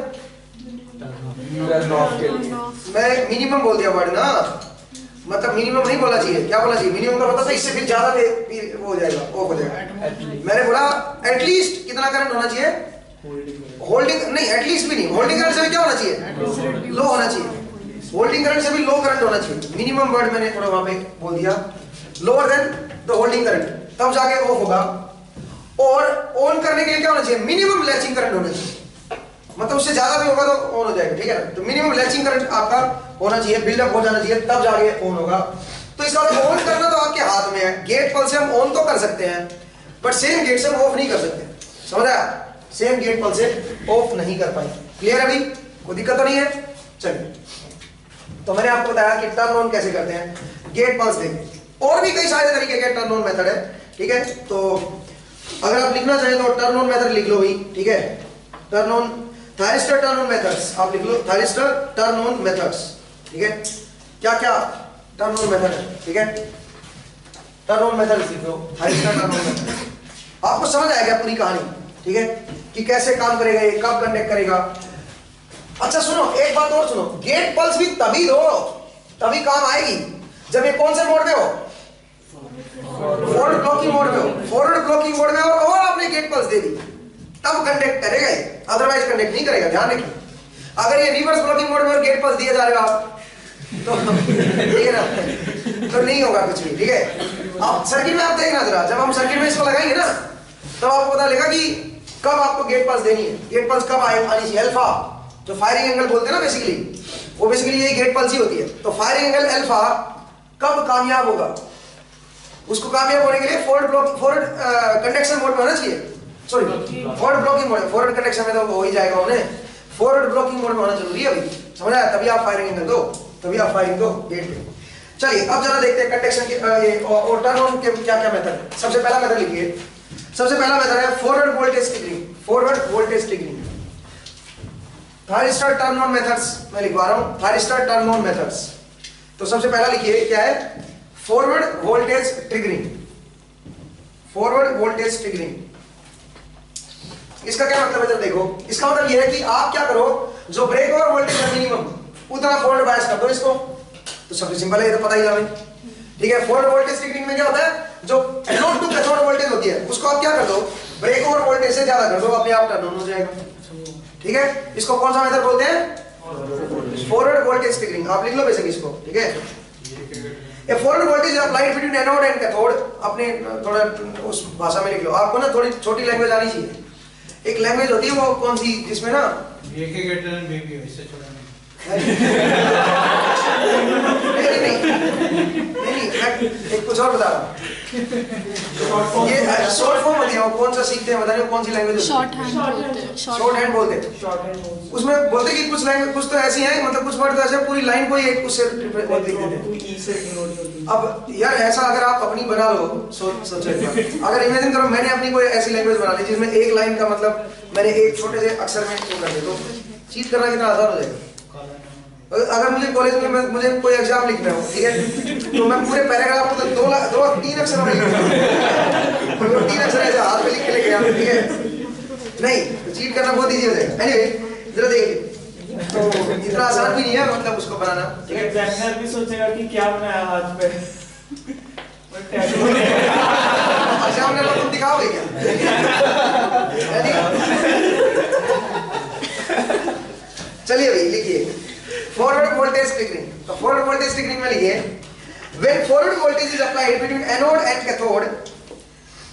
मैं मिनिमम बोल दिया वर्ड ना। मतलब मिनिमम नहीं बोला चाहिए। क्या बोला चाहिए? मिनिमम का मतलब था इससे फिर ज़्यादा वो हो जाएगा ऑफ़ हो जाएगा। मैंने बोला एटलीस्ट कितना करंट होना चाहिए? होल्डिंग नहीं एटलीस्ट भी नहीं। होल्डिंग करंट से भी क्या होना चाहिए? लो होना चाहिए। होल्डिंग करंट से भी लो करंट होना चाहिए। मिनिमम वर्ड मैंने थोड़ा वहाँ पे बोल दिया। Lower than the holding current तब जाके ऑफ़ होगा। और ऑन करने के लिए क्या होना चाहिए? मिनिमम लैचिंग करंट होना चाहिए। मतलब उससे ज़्यादा भी होगा तो ऑन हो जाएगा, ठीक है ना? तो मिनिमम लैचिंग करंट आपका होना चाहिए बिल्डअप हो जाना चाहिए, तब जाके ऑन होगा। तो इसका मतलब ऑन करना तो आपके हाथ में है। गेट पल से हम ऑन तो कर सकते हैं बट सेम गेट से हम ऑफ़ नहीं कर सकते। समझ आया? सेम गेट पल्स से ऑफ़ नहीं कर पाए क्लियर अभी? कोई दिक्कत तो नहीं है? चलिए। तो मैंने आपको बताया कि टर्न ऑन कैसे करते हैं। गेट पल्स देंगे और भी कई सारे तरीके के टर्न ऑन मेथड है, ठीक है? तो अगर आप लिखना चाहें तो टर्न ऑन मेथड लिख लो भाई, ठीक है? Turn on thyristor turn on methods आप लिख लो थायरिस्टर टर्न ऑन मेथड्स ठीक है? क्या क्या टर्न ऑन मेथड ठीक है? टर्न ऑन मेथड लिख लो. थायरिस्टर टर्न ऑन मेथड आपको समझ आएगा पूरी कहानी? ठीक है? कि कैसे काम करेगा ये, कब कंडक्ट करेगा? अच्छा सुनो, एक बात और सुनो. गेट पल्स भी तभी दो, तभी काम आएगी जब ये कौन से मोड में हो? फॉरवर्ड ब्लॉकिंग मोड में हो. फॉरवर्ड ब्लॉकिंग मोड में हो और आपने गेट पल्स दे दी। तब कंडक्ट करेगा ये। अदरवाइज़ कंडक्ट नहीं करेगा, ध्यान रखिए। अगर ये रिवर्स ब्लॉकिंग मोड में गेट पल्स दिया जा रहा तो ठीक है ना। तो नहीं होगा कुछ भी, ठीक है? आप सर्किट में आप देखना जरा। जब हम सर्किट में इसको लगाएँगे ना, तब आपको पता लगेगा कि कब आपको गेट पल्स देनी है। गेट पल्स कब आए आनी चाहिए अल्फ़ा जो फायरिंग एंगल बोलते हैं ना बेसिकली वो बेसिकली यही गेट पल्स ही होती है। तो फायरिंग एंगल अल्फ़ा कब कामयाब होगा? उसको कामयाब होने के लिए forward block forward conduction mode में होना चाहिए। Sorry forward blocking mode forward conduction में तो हो ही जाएगा फॉरवर्ड ब्लॉकिंग मोड में होना ज़रूरी है समझ? आया तभी आप फायरिंग दो। तभी आप फायरिंग दो गेट पे। चलिए, अब जरा देखते हैं के ये, और टर्न ऑन के क्या क्या मेथड है। सबसे पहला मेथड लिखिए। सबसे पहला मेथड है forward voltage triggering forward voltage triggering thyristor turn on methods मैं लिखवा रहा हूँ। थायरिस्टर टर्न ऑन मेथड्स तो सबसे पहला लिखिए, क्या है? Forward voltage triggering forward voltage triggering इसका क्या मतलब है जब देखो। इसका मतलब यह है कि आप क्या करो, जो ब्रेक और वोल्टेज है मिनिमम उतना फॉरवर्ड बायस कर दो इसको। तो सबसे सिंपल है, ये तो पता ही जावे ठीक है फॉरवर्ड वोल्टेज ट्रिगरिंग में क्या होता है, जो एनोड टू कैथोड वोल्टेज होती है, उसको आप क्या कर दो ब्रेक ओवर वोल्टेज से ज़्यादा कर दो, अपने आप टर्न ऑन हो जाएगा। ठीक है, इसको कौन सा मेथड बोलते हैं? फॉरवर्ड वोल्टेज ट्रिगरिंग आप लिख लो बेसिक इसको, ठीक है? A forward voltage applied between anode and cathode अपने थोड़ा उस भाषा में लिख लो। आपको ना थोड़ी छोटी लैंग्वेज आनी चाहिए। एक लैंग्वेज होती है वो कौन सी जिसमें ना एक एक एटर्न बेबी इससे छोड़ा बता रहा सीखते हैं बोलते कि कुछ लैंग्वेज कुछ तो ऐसी हैं। मतलब कुछ वर्ड तो ऐसे पूरी लाइन को ही एक उससे अब यार ऐसा अगर आप अपनी बना लो सोचो अगर इमेजिन करो मैंने अपनी कोई ऐसी लैंग्वेज बना ली जिसमें एक लाइन का मतलब मैंने एक छोटे से अक्षर में कर दे तो चीट करना कितना आसान हो जाएगा अगर मुझे कॉलेज में मुझे कोई एग्ज़ाम लिखना हो ठीक है? तो मैं पूरे पैराग्राफ को तो दो ला- दो तीन अक्षर में लिखूँगा तो तीन अक्षर ऐसे हाथ में लिख के लेके आया ठीक है? नहीं चीट करना बहुत इजी हो जाएगा। एनीवे जरा देखिए। तो इतना आसान भी नहीं है मतलब उसको बनाना ठीक है? एग्जामिनर भी सोचेगा कि क्या बनाया हाथ पे। एग्ज़ाम में तुम दिखाओगे क्या? चलिए भाई लिखिए। फॉरवर्ड वोल्टेज ट्रिगरिंग तो फॉरवर्ड वोल्टेज ट्रिगरिंग में लिखिए when forward voltage is applied between anode and cathode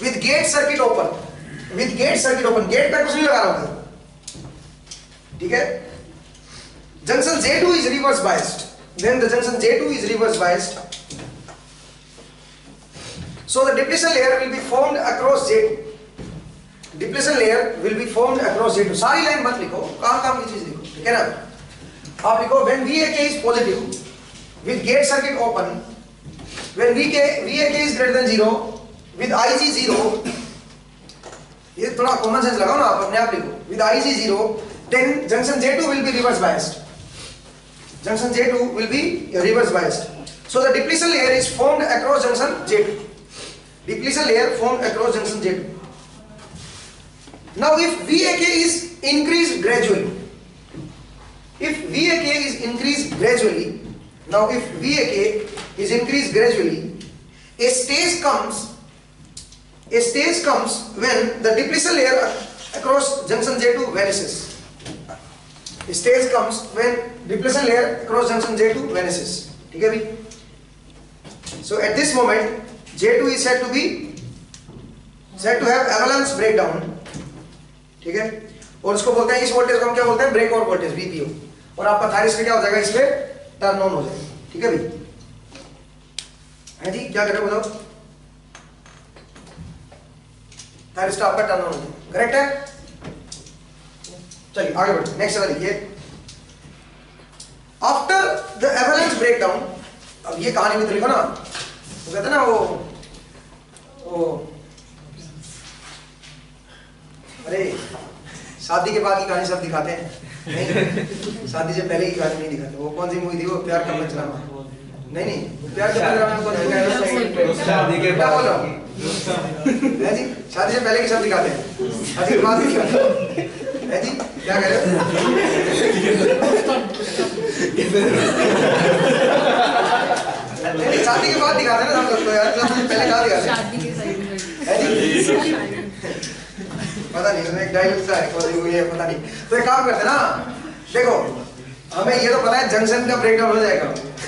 with gate circuit open with gate circuit open gate पे कुछ नहीं लगा रहा हूँ ठीक है junction J2 is reverse biased then the junction J2 is reverse biased So the depletion layer will be formed across J2. Depletion layer will be formed across J2. सारी line मत लिखो काम काम की चीज़ लिखो ठीक है ना आप लिखो when VAK is positive with gate circuit open when VK VAK is greater than zero with IG zero ये थोड़ा कॉमन सेंस लगाओ ना आप अपने आप लिखो with IG zero then junction J2 will be reverse biased junction J2 will be reverse biased so the depletion layer is formed across junction J2 depletion layer formed across junction J2. Now if VAK is increased gradually, if VAK is increased gradually, now if VAK is increased gradually, a stage comes, a stage comes when the depletion layer across junction J2 vanishes. A stage comes when depletion layer across junction J2 vanishes. ठीक है भाई? So at this moment, J2 is said to be said to have avalanche breakdown. ठीक है और उसको बोलते हैं इस वोल्टेज को हम क्या बोलते हैं ब्रेक और वोल्टेज बीपीओ और आपका थायरिस में क्या हो जाएगा? इस पे टर्न ऑन हो जाएगा। ठीक है भाई है जी, क्या करें बताओ? थायरिस्ट आपका टर्न ऑन हो जाएगा करेक्ट है? चलिए, आगे बढ़ते नेक्स्ट वाला लिखिए आफ्टर द एवलेंस ब्रेकडाउन अब ये कहानी भी तो लिखो ना। वो कहते ना, वो वो, अरे, शादी के बाद की कहानी सब दिखाते हैं। नहीं शादी से पहले की कहानी नहीं दिखाते वो कौन सी मूवी थी? वो प्यार का पंचनामा। नहीं नहीं प्यार का पंचनामा में कौन सी कहानी शादी के क्या बोल? रहा बाद। हूँ है जी शादी से पहले की सब दिखाते हैं। शादी के बाद की दिखाते हैं। है जी क्या कह रहे हो? शादी के बाद दिखाते हैं ना हम लोग तो यार शादी से पहले कहाँ दिखाते हैं। के है जी। पता नहीं उसमें एक डायलॉग सी है, पता नहीं। तो एक काम करते हैं ना, देखो, हमें ये तो पता है जंक्शन का ब्रेकडाउन हो जाएगा।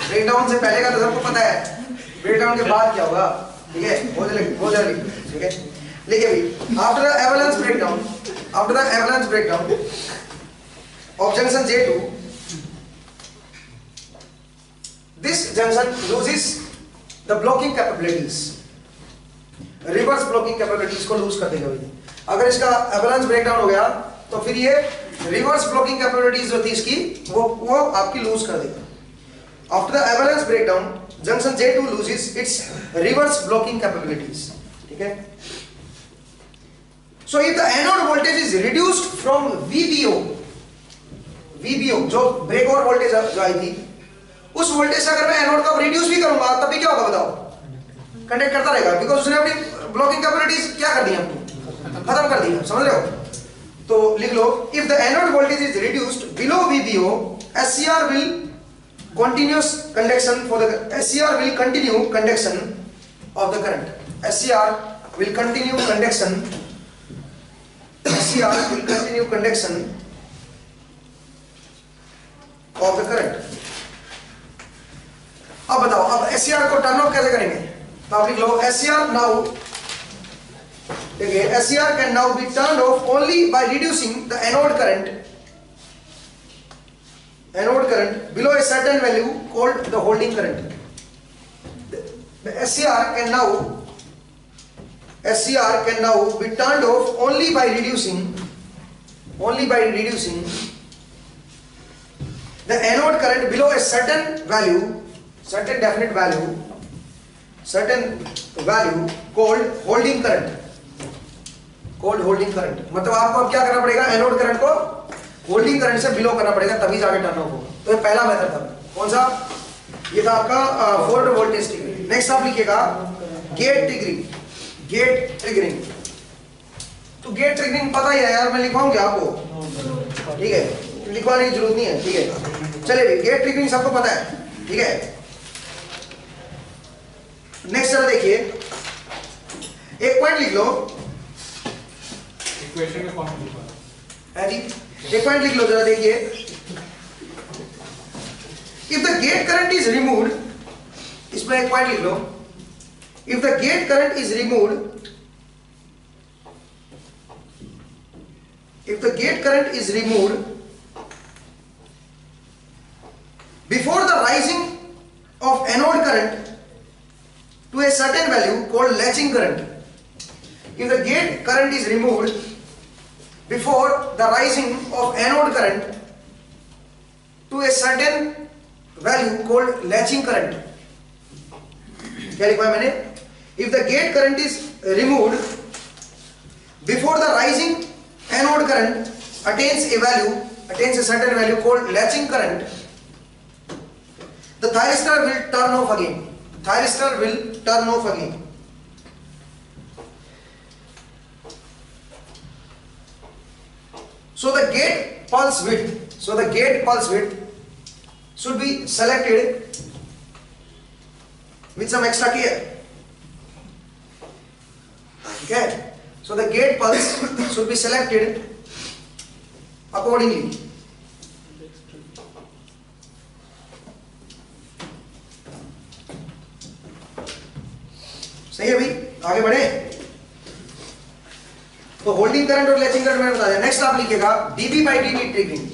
ब्रेकडाउन से पहले का तो सबको पता है ब्रेकडाउन के बाद क्या होगा, ठीक है? वो जल्दी वो जल्दी, ठीक है? लिखिए भाई after the avalanche breakdown after the avalanche breakdown of junction J2 this junction loses the blocking capabilities reverse blocking capabilities को लूज कर देगा भाई अगर इसका एवलांस ब्रेकडाउन हो गया तो फिर ये रिवर्स ब्लॉकिंग कैपेबिलिटीज जो थी इसकी, वो वो आपकी लूज कर देगा। After the avalanche breakdown junction J2 loses its reverse blocking capabilities, ठीक है? So if the anode voltage is reduced from VBO VBO जो ब्रेक ओवर वोल्टेज जो आई थी, उस वोल्टेज से अगर मैं एनोड का रिड्यूस भी करूँगा, तब भी क्या होगा बताओ? कंडक्ट करता रहेगा बिकॉज़ उसने अपनी ब्लॉकिंग कैपेबिलिटीज क्या कर दी हमको? खत्म कर दिया समझ रहे हो? तो लिख लो if the anode voltage is reduced below VBO SCR will continuous conduction for the SCR will continue conduction of the current SCR will continue conduction SCR will continue conduction of the current अब बताओ, अब R को turn of कैसे करेंगे? तो आप लिख लो S C R now Okay, SCR can now be turned off only by reducing the anode current anode current below a certain value called the holding current. The, the SCR can now SCR can now be turned off only by reducing only by reducing the anode current below a certain value certain definite value certain value called holding current called holding current. मतलब आपको अब क्या करना पड़ेगा? Anode current को holding current से below करना पड़ेगा, तभी जाके टर्न ऑफ़ होगा। तो ये पहला मेथड था। कौन सा? ये था आपका फोर्ड वोल्टेज ट्रिगरिंग नेक्स्ट आप लिखिएगा गेट ट्रिगरिंग गेट ट्रिगरिंग तो गेट ट्रिगरिंग पता ही है यार, मैं लिखवाऊँगी आपको। ठीक है? लिखवाने की ज़रूरत नहीं है, ठीक है? चलिए गेट ट्रिगरिंग सबको पता है, ठीक है? नेक्स्ट जरा देखिए। एक पॉइंट लिख लो। इक्वेशन में कौन सी है? जी? एक पॉइंट लिख लो जरा, देखिए। If the gate current is remove इसमें एक पॉइंट लिख लो। If the gate current is remove if the gate current is remove before the rising of anode current to a certain value called latching current if the gate current is removed before the rising of anode current to a certain value called latching current. If the gate current is removed before the rising anode current attains a value, attains a certain value called latching current, the thyristor will turn off again. Thyristor will turn off again. So the gate pulse width so the gate pulse width should be selected with some extra care okay so the gate pulse should be selected accordingly सही है भाई आगे बढ़े तो holding current और latching current मैंने बता दिया। नेक्स्ट आप लिखिएगा, dv by dt triggering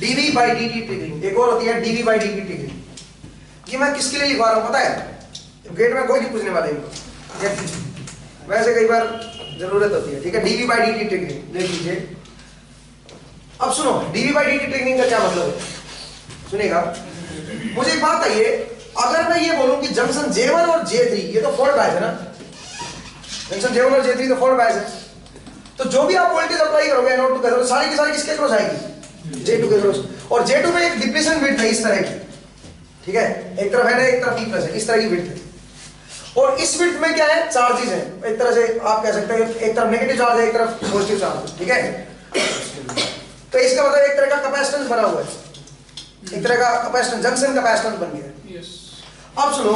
dv by dt triggering एक और होती है dv by dt ट्रिगरिंग ये मैं किसके लिए लिखवा रहा हूँ, पता है? गेट में कोई नहीं पूछने वाला इनको वैसे कई बार ज़रूरत होती है, ठीक है? dv by dt ट्रिगरिंग देख लीजिए। अब सुनो डीवी बाई डी ट्रिगरिंग का क्या मतलब है? सुनेगा मुझे एक बात आइए अगर मैं ये बोलूँ कि जंक्शन J1 और J3 ये तो फोल्ड बायस है ना? जंक्शन J1 और J3 तो फोल्ड बायस है तो जो भी आप वोल्टेज अप्लाई करोगे एनोड टू कैथोड सारी की सारी किसके क्रॉस आएगी? J2 के क्रॉस और J2 में एक डिप्रेशन विड्थ है इस तरह की। ठीक है? एक तरफ़ है ना एक तरफ़ प्लस है। इस तरह की विड्थ है और इस विड्थ में क्या है? चार्जेस हैं। एक तरह से आप कह सकते हैं एक तरफ़ नेगेटिव चार्ज है एक तरफ़ पॉजिटिव चार्ज है। ठीक है? तो इसका मतलब एक तरह का कैपेसिटेंस बना हुआ है। एक तरह का कैपेसिटेंस जंक्शन कैपेसिटेंस बन गया यस अब सुनो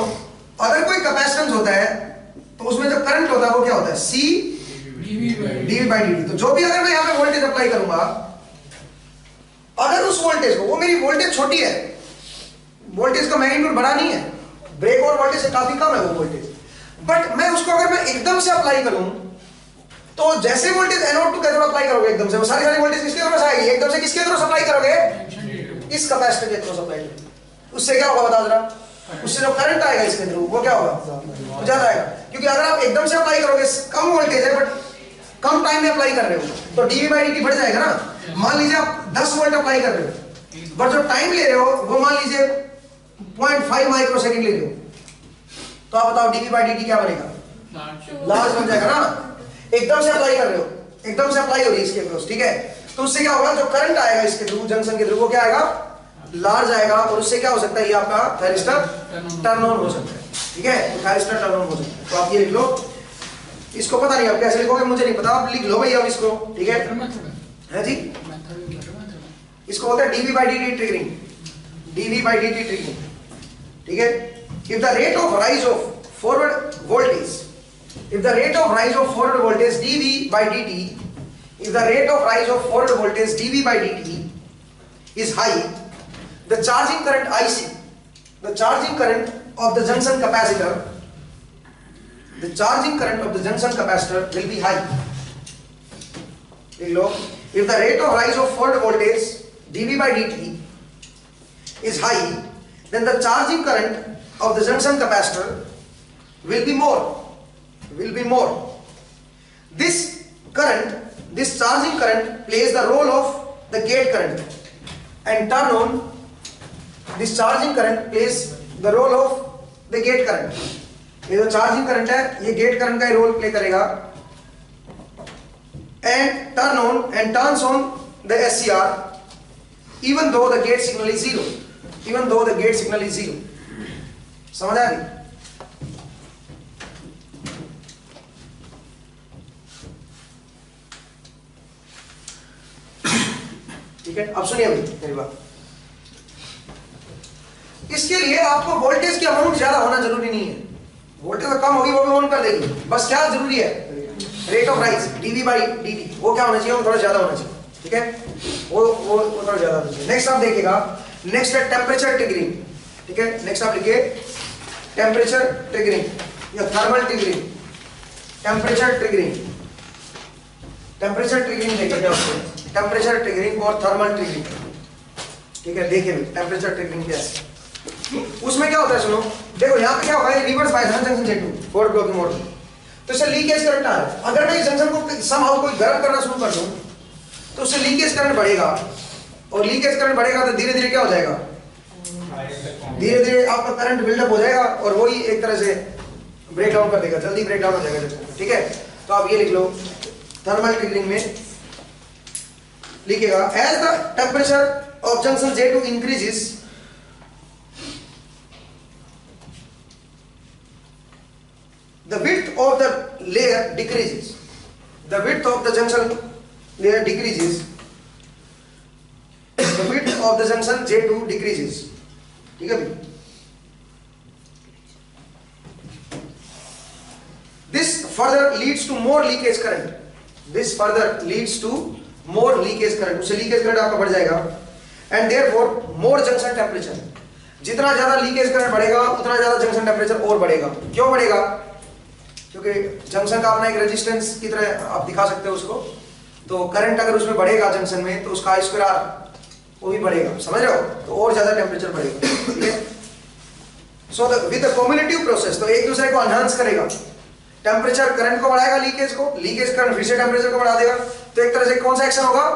अगर कोई कैपेसिटेंस होता है तो उसमें जो करंट होता है वो क्या होता है? सी डीवी बाई डी तो जो भी अगर मैं यहाँ पे वोल्टेज अप्लाई करूँगा अगर उस वोल्टेज को वो मेरी वोल्टेज छोटी है वोल्टेज का मैग्नीट्यूड बड़ा नहीं है ब्रेक और वोल्टेज से काफ़ी कम है वो वोल्टेज बट मैं उसको अगर मैं एकदम से अप्लाई करूँ तो जैसे voltage anode to cathode apply करोगे एकदम से वो सारी सारी वोल्टेज किसके थ्रू आएगी? एकदम से किसके थ्रू अप्लाई करोगे? इस कैपेसिटर के थ्रू अप्लाई करोगे. उससे क्या होगा बता जरा उससे जो करंट आएगा इसके थ्रू वो क्या होगा? ज़्यादा आएगा. क्योंकि अगर आप एकदम से अप्लाई करोगे, कम वोल्टेज है बट कम टाइम में अप्लाई कर रहे हो तो डीवी बाई डी बढ़ जाएगा ना। मान लीजिए आप 10 वोल्ट अप्लाई कर रहे हो बट जो टाइम ले रहे हो, वो मान लीजिए 0.5 माइक्रो सेकंड ले रहे हो। तो आप बताओ डीवी बाई डी क्या बनेगा? लार्ज बन जाएगा ना। एकदम से अप्लाई कर रहे हो, एकदम से अप्लाई हो रही है इसके क्रॉस ठीक है? तो उससे क्या होगा, जो करंट आएगा इसके थ्रू जंक्शन के थ्रू वो क्या आएगा? लार्ज आएगा, और उससे क्या हो सकता है, ये आपका थैरिस्टर टर्न ऑन हो सकता है। ठीक है? तो कैरिस्टर टर्न हो सकता तो आप ये लिख लो। इसको पता नहीं, आप कैसे लिखोगे मुझे नहीं पता। आप लिख लो भाई इसको, ठीक है? है जी? इसको होता है DV by D triggering DV by D triggering ठीक है? If the rate of rise of forward voltage if the rate of rise of forward voltage DV by D if the rate of rise of forward voltage DV by D is high the charging current IC the charging current of the junction capacitor, the charging current of the junction capacitor will be high. If the rate of rise of fault voltage dV by dt is high, then the charging current of the junction capacitor will be more, will be more. This current, this charging current plays the role of the gate current and turn on this charging current plays the role of the gate current. ये जो charging current है, ये gate current का role play करेगा। And turn on and turns on the S C R even though the gate signal is zero even though the gate signal is zero समझ आ रही ठीक है, अब सुनिए अभी, मेरी बात। इसके लिए आपको वोल्टेज की अमाउंट ज़्यादा होना ज़रूरी नहीं है। वोल्टेज कम होगी, वो भी ऑन कर देगी। बस क्या ज़रूरी है? Rate of rise DV by D वो क्या होना चाहिए? वो थोड़ा ज़्यादा होना चाहिए। ठीक है? वो वो थोड़ा ज़्यादा होना चाहिए। नेक्स्ट आप देखिएगा। नेक्स्ट है टेम्परेचर ट्रिगरिंग ठीक है? नेक्स्ट आप लिखिए। टेम्परेचर ट्रिगरिंग या thermal triggering temperature triggering temperature triggering देखिए टेम्परेचर ट्रिगरिंग और थर्मल ट्रिगरिंग ठीक है? देखिए टेम्परेचर ट्रिगरिंग कैसे उसमें क्या होता है सुनो? देखो, यहाँ पे क्या होगा? रिवर्स है junction J two forward block mode तो इससे लीकेज करंट आ रहा है। अगर मैं इस जंक्शन को समहाउ कोई गर्म करना शुरू कर दूँ तो उससे लीकेज करंट बढ़ेगा। और लीकेज करंट बढ़ेगा तो धीरे धीरे क्या हो जाएगा? धीरे धीरे आपका करंट बिल्डअप हो जाएगा और वही एक तरह से ब्रेक डाउन कर देगा। जल्दी ब्रेक डाउन हो जाएगा ठीक है? तो आप ये लिख लो थर्मल ट्रिगरिंग में लिखेगा as the temperature of junction J2 increases the width of the layer decreases the width of the junction layer decreases the width of the junction J2 decreases ठीक है भाई this further leads to more leakage current this further leads to more leakage current उससे leakage current आपका बढ़ जाएगा and therefore more junction temperature जितना ज़्यादा leakage current बढ़ेगा उतना ज़्यादा जंक्शन टेम्परेचर और बढ़ेगा क्यों बढ़ेगा क्योंकि जंक्शन का अपना एक रेजिस्टेंस की तरह आप दिखा सकते हो उसको। तो करंट अगर उसमें बढ़ेगा जंक्शन में तो उसका स्क्वायर वो भी बढ़ेगा। समझ रहे हो? तो और ज़्यादा टेम्परेचर बढ़ेगा। ठीक है? सो विद कॉम्युलेटिव प्रोसेस तो एक दूसरे को एनहांस करेगा। टेम्परेचर करंट को बढ़ाएगा लीकेज को। लीकेज करंट फिर से टेम्परेचर को बढ़ा देगा। तो एक तरह से कौन सा एक्शन होगा?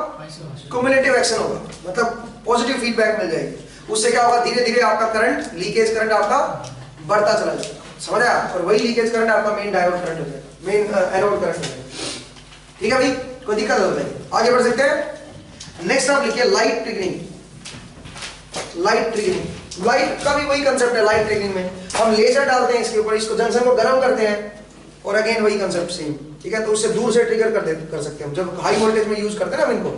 क्युमुलेटिव एक्शन होगा। मतलब पॉजिटिव फीडबैक मिल जाएगी। उससे क्या होगा? धीरे धीरे आपका करंट लीकेज करंट आपका बढ़ता चला जाएगा। समझ आया और वही लीकेज करंट आपका मेन डायोड करंट हो जाएगा। मेन एनोड करंट हो जाएगा। ठीक है भाई? कोई दिक्कत हो नहीं आगे बढ़ सकते हैं? नेक्स्ट आप लिखिए light triggering light triggering light का भी वही कंसेप्ट है लाइट ट्रिगरिंग में। हम लेजर डालते हैं इसके ऊपर, इसको जंक्शन को गर्म करते हैं और अगेन वही कंसेप्ट सेम ठीक है? तो उससे दूर से ट्रिगर कर दे, कर सकते हैं जब हाई वोल्टेज में यूज़ करते हैं ना इनको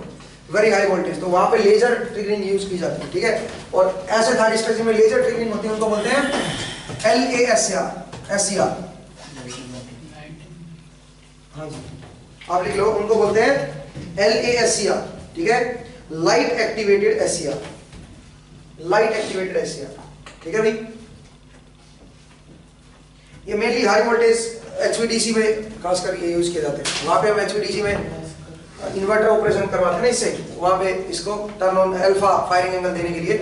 वेरी हाई वोल्टेज तो वहाँ पे लेजर ट्रिगरिंग यूज़ की जाती है। ठीक है? और ऐसे थारिस्ट्रेसी में लेजर ट्रिगरिंग होती है, उनको बोलते हैं L A S R S R हाँ जी। आप लिख लो, उनको बोलते हैं एल ए एस आर ठीक है? Light activated S R light activated S R ठीक है भाई? ये मेनली हाई वोल्टेज एचवीडीसी में खासकर ये यूज़ किए जाते हैं। वहाँ पे हम एचवीडीसी में इन्वर्टर ऑपरेशन करवाते हैं ना इससे। वहाँ पे इसको turn on alpha firing angle देने के लिए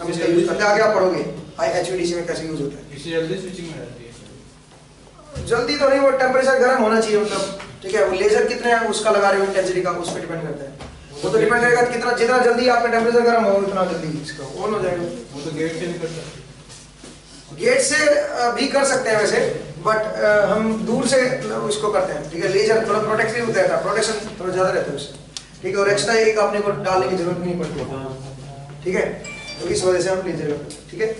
हम इसका यूज़ करते हैं। आगे आप पढ़ोगे हाई एचवीडीसी में कैसे यूज़ होता है। इससे जल्दी स्विचिंग हो जाती है जल्दी तो नहीं वो टेम्परेचर गर्म होना चाहिए मतलब ठीक है वो लेजर कितने है उसका लगा रहे हो इंटेंसिटी का उस पर डिपेंड करता है। वो तो डिपेंड करेगा कितना जितना जल्दी आपका टेम्परेचर गर्म हो उतना जल्दी इसका ऑन हो जाएगा। वो तो गेट से निकल जाती है। गेट से भी कर सकते हैं वैसे बट हम दूर से मतलब उसको करते हैं ठीक है लेजर थोड़ा प्रोटेक्टिव होता है प्रोटेक्शन थोड़ा ज़्यादा रहता है उससे ठीक है और एक्स्ट्रा एक आपने को डालने की ज़रूरत नहीं पड़ती ठीक है तो इस वजह से हम लेजर करते हैं ठीक है।